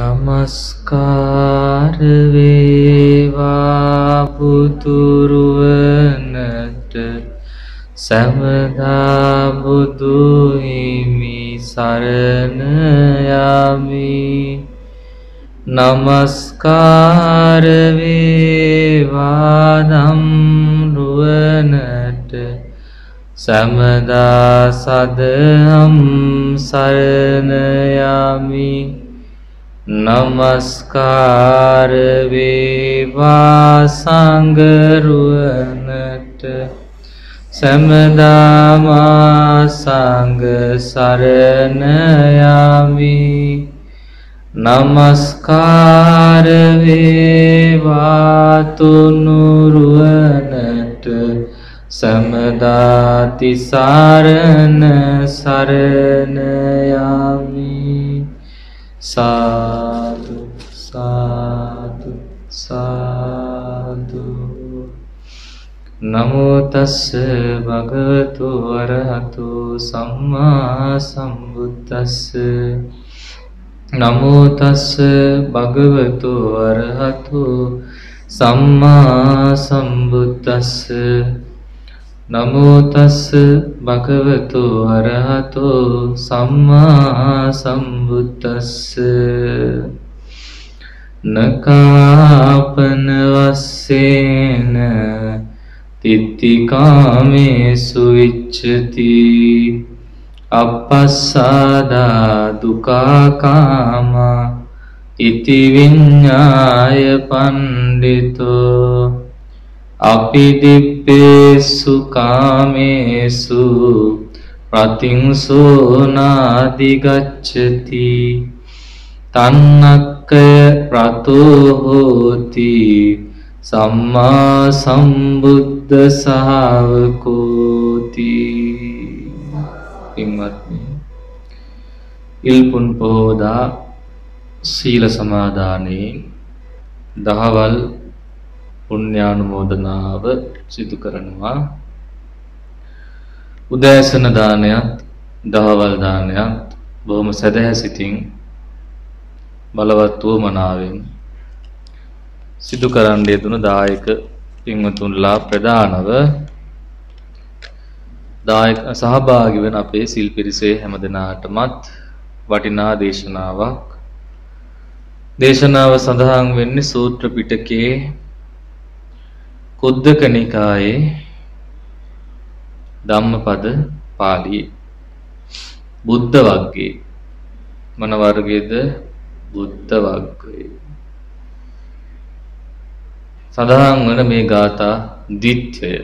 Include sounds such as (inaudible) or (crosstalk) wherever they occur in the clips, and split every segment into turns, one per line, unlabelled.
නමස්කාර වේවා බුදුරුවනට සැමදා බුදු හිමි සරණ යමි. නමස්කාර වේවා ධම්රුවනට. සැමදා සදහම් සරණ යමි. නමස්කාර වේවා සංගරුවනට. සැමදාමා සංග සරණ යමි. නමස්කාර වේවා තුනුරුවනට. සමදාති සාරණ සරණ යමි. සාදු සාදු සාදු. නමෝ තස්ස භගවතු අරහතු සම්මා සම්බුද්දස්ස. නමෝ තස්ස භගවතු අරහතු සම්මා සම්බුද්දස්ස. නමෝ තස්ස භගවතු අරහතෝ සම්මා සම්බුද්දස්ස. නකාපන වස්සේන තිත්තිකාමේසු විච්ඡති අපස්සාදා දුකාකාමා ඉති විඤ්ඤාය පණ්ඩිතෝ අපි දිප්පේසු කාමේසු ප්‍රතිංසෝනාදිගච්ඡති තන්නක්කය රතෝ හෝති සම්මා සම්බුද්ධ ශාවකෝති. පින්වත්නි ඉල්පුන් පොහෝදා සීල සමාදානයේ දහවල් පුණ්‍යානුමෝදනාව සිදු කරනවා. උදෑසන දානයත් දහවල් දානයත් බොහොම සැදැහැ සිතින් බලවත් වූමනාවෙන් සිදු කරන්න යෙදුණු දායක පින්වතුන්ලා ප්‍රධානව දායක සහභාගී වෙන අපේ සිල් පිරිසේ හැමදෙනාටමත් වටිනා දේශනාවක්. දේශනාව සඳහන් වෙන්නේ සූත්‍ර පිටකයේ කුද්දක නිකායේ ධම්මපද පාළියේ. බුද්ධ වග්ගයේ මන වර්ගයේද බුද්ධ වග්ගයේ සඳහන් වන මේ ගාථා දිත්‍යය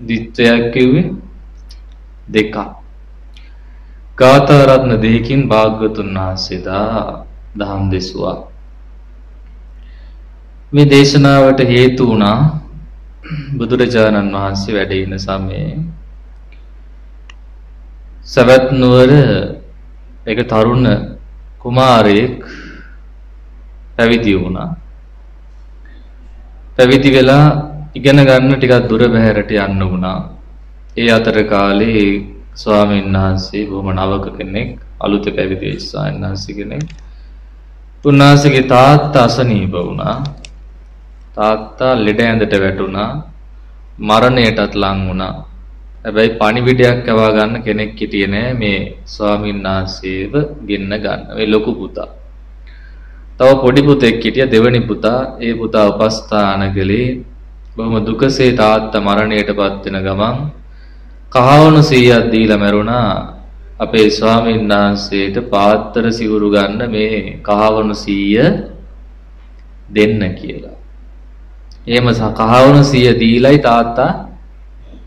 දිත්‍යයක් කිව්වේ දෙකක්. ගාථා රත්න දෙකකින් භාග්‍යතුන් වහන්සේදා දහම් දෙසුවා. මේ දේශනාවට හේතු වුණා බුදුරජාණන් වහන්සේ වැඩ ඉන සමයේ සවැත් නුවර එක තරුණ කුමාරයෙක් පැවිදි වුණා. පැවිදි වෙලා ඉගෙන ගන්න ටිකක් දුර බැහැරට යන්න වුණා. ඒ අතර කාලේ ස්වාමීන් වහන්සේ බොහොම නවක කෙනෙක් අලුත පැවිදි වෙච්ච ස්වාමීන් වහන්සේ කෙනෙක්. උන්වහන්සේගේ තාත්තා අසනීප වුණා. තාත්තා ලෙඩ ඇඳට වැටුණා. මරණයටත් ලං වුණා. හැබැයි පණිවිඩයක් යවා ගන්න කෙනෙක් හිටියේ නෑ මේ ස්වාමීන් වහන්සේව ගෙන්න ගන්න. මේ ලොකු පුතා. තව පොඩි පුතෙක් හිටියා දෙවනි පුතා. ඒ පුතා උපස්ථාන කළේ බොහොම දුකසේ තාත්තා මරණයටපත් වෙන ගමන් කහවණු 100ක් දීලා මැරුණා. අපේ ස්වාමීන් වහන්සේට පාත්තර සිවුරු ගන්න මේ කහවණු 100 දෙන්න කියලා. එහෙම කහවණු 100 දීලයි තාත්තා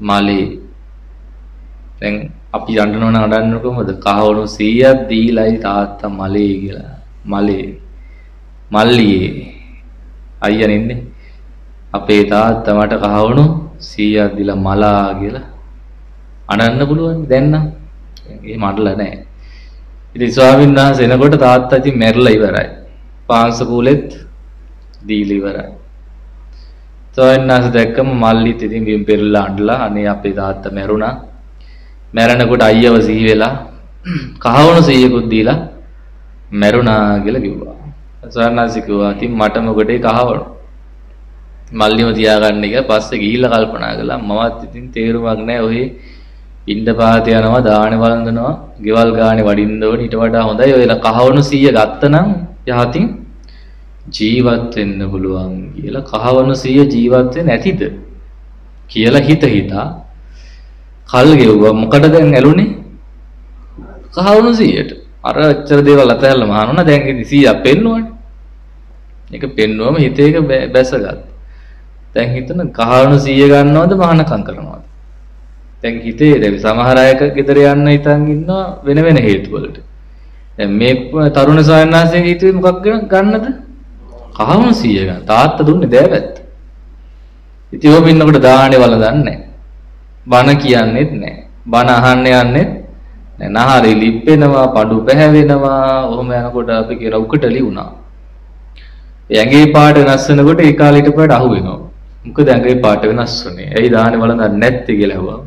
මලේ දැන් අපි යන්නනවන අඩන්න කොහොමද කහවණු 100ක් දීලයි තාත්තා මලේ කියලා. මලේ. මල්ලියේ. අයියා නෙන්නේ. අපේ තාත්තා මට කහවණු 100ක් දීලා මලා කියලා. අනන්න පුළුවන් දැන් නම්? ඒ මඩලා නැහැ. ඉතින් ස්වාමීන් වහන්සේ එනකොට තාත්තා ඉතින් මැරිලා ඉවරයි. පාංශ කූලෙත් දීලා ඉවරයි. ස්වාමීන් වහන්සේ දැක්කම මල්ලිත් ඉතින් බිම් පෙරලා අඬලා අනේ අපේ තාත්තා මැරුණා. මැරෙනකොට අයියව සිහි වෙලා කහවණු 100කුත් දීලා මැරුණා කියලා කිව්වා. ස්වාමීන් කිව්වා ඉතින් මට මොකටද කහවණු? මල්ලිම තියාගන්න එක පස්සේ ගිහිල්ලා කල්පනා කළා. මමත් ඉතින් තේරුමක් නැහැ. ඔහි ඉන්න පාත යනවා දාහනේ වළඳනවා ගෙවල් ගානේ වඩින්න ඕනේ. ඊට වඩා හොඳයි. ඔය කහවණු 100 ගත්තනම් යහතින් ජීවත් වෙන්න පුළුවන් කියලා. කහවණු 100 ජීවත් වෙන්නේ නැතිද කියලා හිත හිතා කල් ගෙව්වා. මොකටද දැන් ඇලුනේ? කහවණු 100ට අර අච්චර දේවල් අතහැරලා මහනුනා දැන් ඉතින් 100ක් පෙන්නුවනේ. ඒක පෙන්නුවම හිතේක බැසගත්තා. දැන් හිතන කහවණු 100 ගන්නවද මහානකම් කරනවද? දැන් හිතේ දැන් සමහර අය ගෙදර යන්න හිතන් ඉන්නවා වෙන වෙන හේතු වලට දැන් මේ තරුණ සායනාසයෙන් හිතුවේ මොකක් ගන්නද? කහවණු 100 ගන්න. තාත්තා දුන්නේ දෑවැත්ත. ඉතින් ඔබ ඉන්නකොට දාහනේ වලදන්නේ බණ කියන්නෙත් නැහැ බණ අහන්න යන්නෙත් නැහැ නහරේ ලිප්පෙනවා පඩු පැහැවෙනවා ඔහොම යනකොට අපි කියලා උකටලි වුණා ඇඟේ පාට වෙනස් වෙනකොට ඒ කාලෙට පාට අහු වෙනවා මොකද ඇඟේ පාට වෙනස් වුනේ. ඇයි දාහනේ වළඳන්නේ නැත්තේ කියලා ඇහුවා.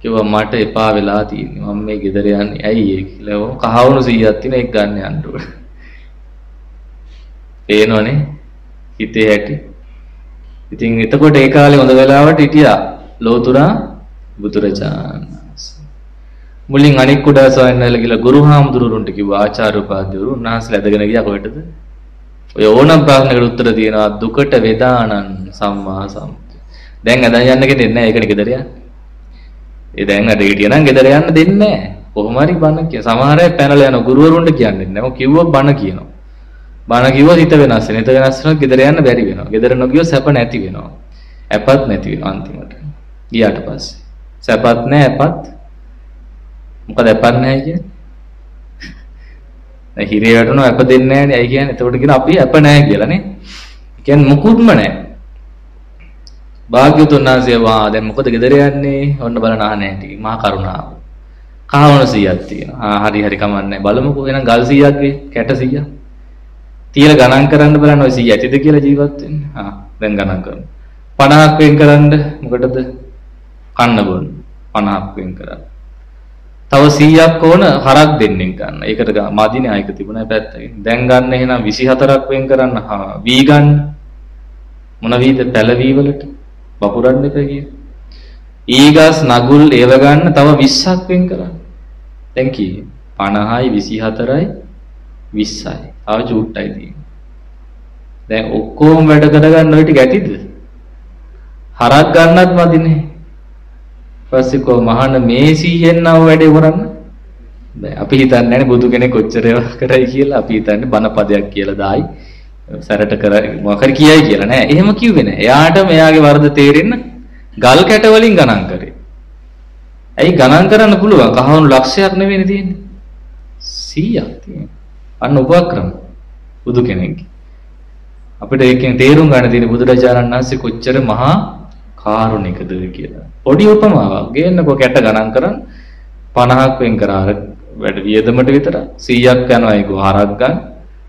කිව්වා මට එපා වෙලා තියෙන්නේ. මම මේ ගෙදර යන්නේ. ඇයි ඒ කියලා. ඔව් කහවණු 100ක් තියෙන එක ගන්න යන්න ඕනේ. පේනවනේ හිතේ ඇති. ඉතින් එතකොට ඒ කාලේ හොඳ වෙලාවට හිටියා ලෝතුරා බුදුරජාණන් මුලින් අනික් කුඩා සොයන්නල කියලා ගුරු හාමුදුරුවන්ට කිව්වා ආචාර්ය උපාධ්‍යවරු උන්වහන්සේලා ඇදගෙන ගියා කොහෙටද? ඔය ඕනම් ප්‍රශ්නකට උත්තර තියෙනවා දුකට වේදානං සම්මා සම්පති. දැන් අදන් යන්න කෙනෙක් නැහැ ඒකනේ ගෙදර යන්නේ. ඒ දැන් අද හිටිය නම් ගෙදර යන්න දෙන්නේ නැහැ. කොහොම හරි බණ කිය. සමහර අය පැනලා යන ගුරුවරුන්ට කියන්නේ නැහැ. මොකද කිව්වොත් බණ කියනවා. බණ කිව්වොත් හිත වෙනස් වෙනවා. හිත වෙනස් වුණොත් ගෙදර යන්න බැරි වෙනවා. ගෙදර නොගියොත් සැප නැති වෙනවා. ඇපත් නැති වෙනවා අන්තිමට. ගියාට පස්සේ. සැපත් නැහැ ඇපත්. මොකද ඇපත් නැහැ කියන්නේ? (laughs) දැන් හිරේ වැටුණා අප දෙන්නේ නැහැ නේ. අය කියන්නේ එතකොට කියන අපි අප නැහැ කියලා නේ. කියන්නේ මුකුත්ම නැහැ. භාග්‍යතුන් වහන්සේ වා දැන් මොකද ගෙදර යන්නේ? ඔන්න බලන අහන්නේ ටික මහා කරුණාව. කහවණු 100ක් තියෙනවා. ආ හරි හරි කමන්නේ. බලමුකෝ එහෙනම් ගල් 100ක් ගේ කැට 100ක්. තියලා ගණන් කරන්න බලන්න ඔය 100 ඇතිද කියලා ජීවත් වෙන්න. ආ දැන් ගණන් කරමු. 50ක් වෙන් කරන්න මොකටද? කන්න බොන්න. 50ක් වෙන් කරන්න. තව 100ක් ඕන හරක් දෙන්නෙන් ගන්න. ඒකට මදිනේ ආයක තිබුණා පැත්තකින්. දැන් ගන්න එහෙනම් 24ක් වෙන් කරන්න. හා වී ගන්න. මොන වීද පැල වී වලට වපුරන්න එපා කිය. ඊගස් නගුල් ඒව ගන්න තව 20ක් වෙන් කරන්න. දැන් කී 50යි 24යි 20යි. ආව චූට්ටයි තියෙන්නේ. දැන් ඔක්කොම වැඩ කරගන්න ඔය ටික ඇතිද? හරක් ගන්නත් මදිනේ. පස්සේ කො මහාන මේ සීයෙන් නව වැඩේ කරන්න? බෑ අපි හිතන්නේ නැහැ බුදු කෙනෙක් කොච්චර ඒවා කරයි කියලා. අපි හිතන්නේ බණ පදයක් කියලා දායි. සැරට කර මොකර කියයි කියලා නෑ. එහෙම කිව්වේ නෑ. එයාට මෙයාගේ වරද තේරෙන්න ගල් කැට වලින් ගණන් කරේ. ඇයි ගණන් කරන්න පුළුවන්? කහවණු ලක්ෂයක් නෙවෙයි තියෙන්නේ. 100ක් තියෙනවා අන්න උපක්‍රම බුදු කෙනෙක්ගේ. අපිට ඒකෙන් තේරුම් ගන්න තියෙන බුදුරජාණන් වහන්සේ කොච්චර මහා කාරුණිකද කියලා. පොඩි උපමාවක් ගේන්නකෝ කැට ගණන් කරන් 50ක් වෙන් කරා වැඩ වියදමට විතර 100ක් යනවා ඒක හරක් ගන්න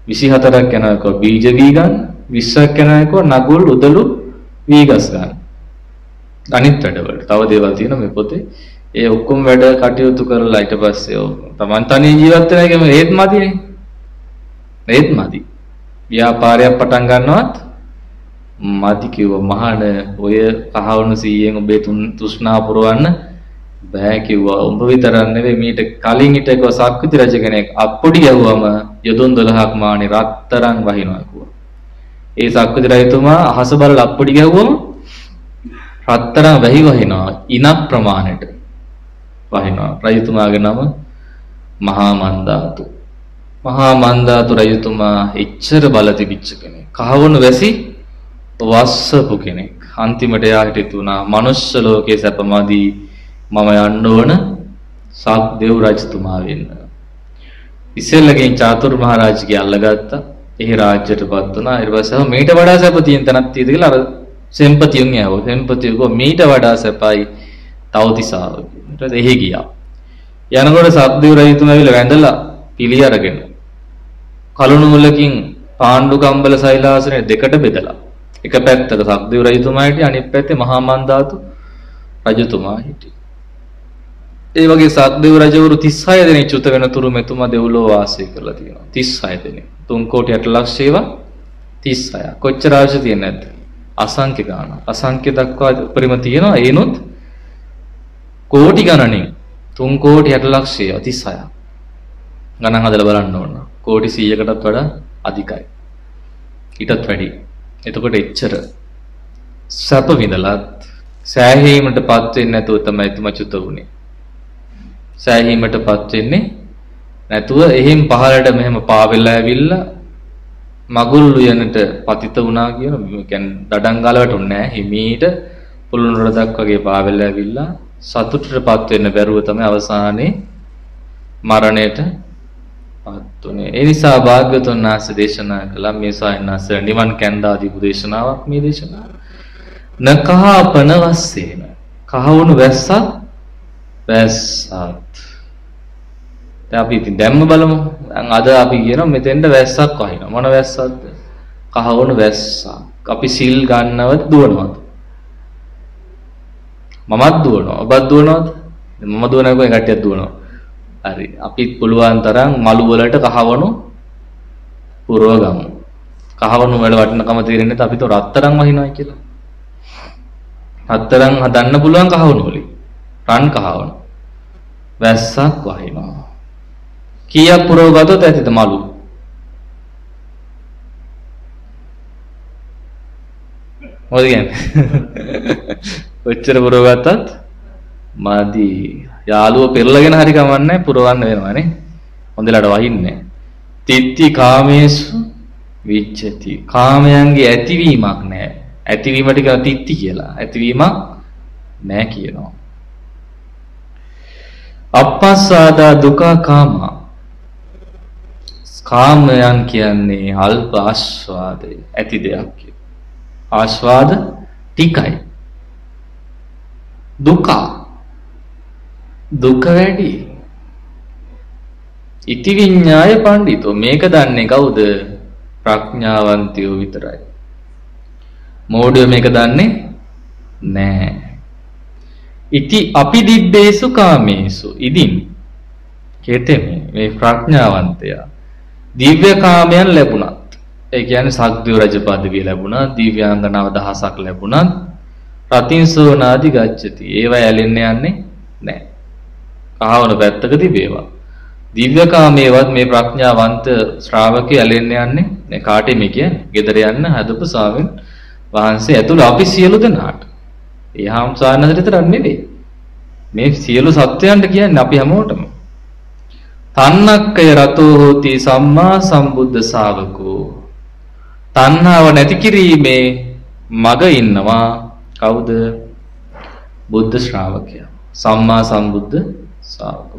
24ක් යනවා ඒක බීජ වී ගන්න 20ක් යනවා ඒක නගුල් උදළු වී ගස් ගන්න. අනිත් වැඩවලට තව දේවල් තියෙනවා මේ පොතේ. ඒ ඔක්කොම වැඩ කටයුතු කරලා ඊට පස්සේ තමන් තනියෙන් ජීවත් වෙන එකම ඒත් මදිනේ. ඒත් මදි. ව්‍යාපාරයක් පටන් ගන්නවත් මදි කිව්වා මහාන ඔය කහවණු 100න් ඔබේ තෘෂ්ණා පුරවන්න බෑ කිව්වා උඹ විතරක් නෙවෙයි මීට කලින් හිටක සක්විති රජ කෙනෙක් අප්පොඩි ගැව්වම යොදුන් 12ක් මානේ රත්තරන් වහිනවා කිව්වා. ඒ සක්විති රජතුමා අහස බලලා අප්පොඩි ගැව්වම රත්තරන් වැහි වහිනවා ඉනක් ප්‍රමාණයට වහිනවා. රජතුමාගේ නම මහා මන්දාතු. මහා මන්දාතු රජතුමා එච්චර බල තිබිච්ච කෙනෙක්. කහවණු වැසි වස්සපු කෙනෙක්. අන්තිමට එයාට හිතුණා මනුස්ස ලෝකේ සැපමදී මම යන්න ඕන සක් දෙව් රජතුමා වෙන්න. ඉස්සෙල්ලගෙන් චාතුරු මහරජගේ අල්ලගත්තා. එහි රාජ්‍යයටපත් වුණා. ඊට පස්සේ මේට වඩා සැප තියෙන තැනක් තියෙද කියලා අර සෙම්පතියුන් යවෝ. සෙම්පතියු ගෝ මීට වඩා සැපයි තවතිසාව. ඊට පස්සේ එහි ගියා. යනකොට සක්දේව රජතුමා ඇවිල්ලා වැඳලා පිළි අරගෙන කලුණු මුලකින් පාණ්ඩු කම්බල සෛලාසනය දෙකට බෙදලා එක පැත්තක සක්දේව රජතුමා හිටිය අනිත් පැත්තේ මහා මන්දාතු රජතුමා හිටිය. ඒ වගේ සක්දෙව් රජවරු 36 දෙනෙක් චුත වෙනතුරු මෙතුමා දෙව්ලොව වාසය කරලා තියෙනවා. 36 දෙනෙක්. 3 කෝටි 8 ලක්ෂ ඒවා 36 කොච්චර අවශ්‍ය තියෙන්නේ නැද්ද? අසංඛ්‍ය ගාන. අසංඛ්‍ය දක්වා උපරිම තියෙනවා. ඒනොත් කෝටි ගණනින් 3 කෝටි 8 ලක්ෂය 36 ගණන් හදලා බලන්න ඕන. කෝටි 100කටත් වඩා අධිකයි. ඊටත් වැඩි එතකොට එච්චර සැප විඳලත් සෑහීමටපත් වෙන්නේ නැතුව තමයි එතුමා චුත වුනේ. සෑහීමටපත් වෙන්නේ නැතුව එහෙන් පහළට මෙහෙම පාවෙලා ඇවිල්ලා මගුල් උයනට පතිත වුණා කියන කියන්නේ දඩම් ගාලවට උන්නේ නැහැ. හිමීට පුළුන් රොඩක් වගේ පාවෙලා ඇවිල්ලා සතුටටපත් වෙන්න බැරුව තමයි අවසානයේ මරණයට පත් උනේ. ඒ නිසා භාග්‍යවතුන් වහන්සේ දේශනා කළා මේ සායනස නිවන් කැන්දාදී දේශනාවක් මේ දේශනාව. නකහපන වස්සේන. කහවණු වැස්සත් වැස්සත්. දැන් අපි ඉතින් දැම්ම බලමු. දැන් අද අපි කියනවා මෙතෙන්ට වැස්සක් වහිනවා. මොන වැස්සක්ද? කහවණු වැස්සක්. අපි සිල් ගන්නවද දුවනවද? මමත් දුවනවා. ඔබත් දුවනවද? මම දුවනකොට කට්ටියක් දුවනවා. හරි. අපිත් පුළුවන් තරම් මලු වලට කහවණු පුරව ගමු. කහවණු වල වටිනකම තේරෙන්නේ නැත්නම් අපි તો රත්තරන් වහිනවා කියලා. රත්තරන් හදන්න පුළුවන් කහවණු වලින්. රන් කහවණු. වැස්සක් වහිනවා. කීයක් පුරව ගත්තොත් ඇතිද මලු? මොකද කියන්නේ? (laughs) ඔච්චර පුරව ගත්තත් මදි. යාළුව පෙරලගෙන හරි කමන්නේ පුරවන්න වෙනවානේ. හොඳලට වහින්නේ. තිත්ති කාමේසු විච්ඡති. කාමයන්ගේ ඇතිවීමක් නැහැ. ඇතිවීමට කියන තිත්ති කියලා. ඇතිවීමක් නැහැ කියනවා. අපස්සාදා දුක කාමා. කාමයන් කියන්නේ අල්ප ආස්වාදය ඇති දෙයක් කියලා. ආස්වාද ටිකයි. දුක දුක වැඩි. ඉති විඤ්ඤාය පඬිතෝ මේක දන්නේ කවුද? ප්‍රඥාවන්තයෝ විතරයි. මෝඩයෝ මේක දන්නේ නෑ. ඉති අපි දිබ්බේසු කාමේසු ඉදින් කෙතෙමි මේ ප්‍රඥාවන්තයා දිව්‍ය කාමයන් ලැබුණත් ඒ කියන්නේ සක්දිව රජ පදවිය ලැබුණා දිව්‍යාංගනාව දහසක් ලැබුණත් රතින් සෝනාදි ගච්ඡති ඒව ඇලෙන්න යන්නේ නැහැ. කහවණු පැත්තක තිබේවා. දිව්‍යකාමේවත් මේ ප්‍රඥාවන්ත ශ්‍රාවකය ඇලෙන්න යන්නේ නේ කාටේ මේ කියන්නේ? ගෙදර යන්න හදපු ස්වාමීන් වහන්සේ ඇතුළු අපි සියලු දෙනාට. ඒ හාම්සානතර විතරක් නෙවෙයි. මේ සියලු සත්වයන්ට කියන්නේ අපි හැමෝටම. තන්නක්කය රතෝ හෝති සම්මා සම්බුද්ධ ශාවකෝ. තණ්හාව නැති කිරීමේ මග ඉන්නවා කවුද? බුද්ධ ශ්‍රාවකයා. සම්මා සම්බුද්ධ ශාවක.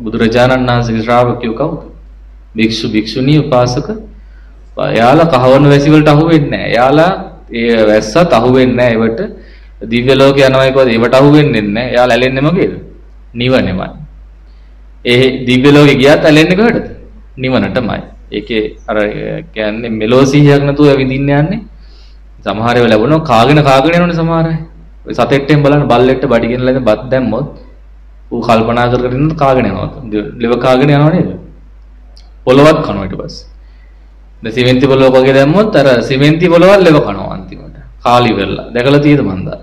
බුදුරජාණන් වහන්සේගේ ශ්‍රාවකයෝ කවුද? භික්ෂු භික්ෂුණී උපාසක. එයාලා කහවණු වැසි වලට අහු වෙන්නේ නැහැ. එයාලා ඒ වැස්සත් අහුවෙන්නේ නැහැ ඒවට. දිව්‍ය ලෝක යනවා කියවද ඒවට අහුවෙන්නේ නැහැ. එයාලා ඇලෙන්නේ මොකේද? නිවනමයි. ඒ දිව්‍ය ලෝකෙ ගියත් ඇලෙන්නේ කොහෙටද? නිවනටමයි. ඒකේ අර කියන්නේ මෙලෝ සිහියක් නැතුව විඳින්න යන්නේ. සමහර ඒවා ලැබුණා කාගෙන කාගෙන යනවනේ සමහර අය. ඔය සතෙක්ටෙන් බලන්න බල්ලෙක්ට බඩගින්න ලැබෙන බත් දැම්මොත් ඌ කල්පනා කර කර ඉන්න කාගෙන යනවා. ලෙව කාගෙන යනව නේද? පොළවත් කනවා ඊට පස්සේ. දැන් සිමෙන්ති පොළොව වගේ දැම්මොත් අර සිමෙන්ති පොළවල් ලෙව කනවා අන්තිමට. කාලි වෙරලා. දැකලා තියෙද මන්දා?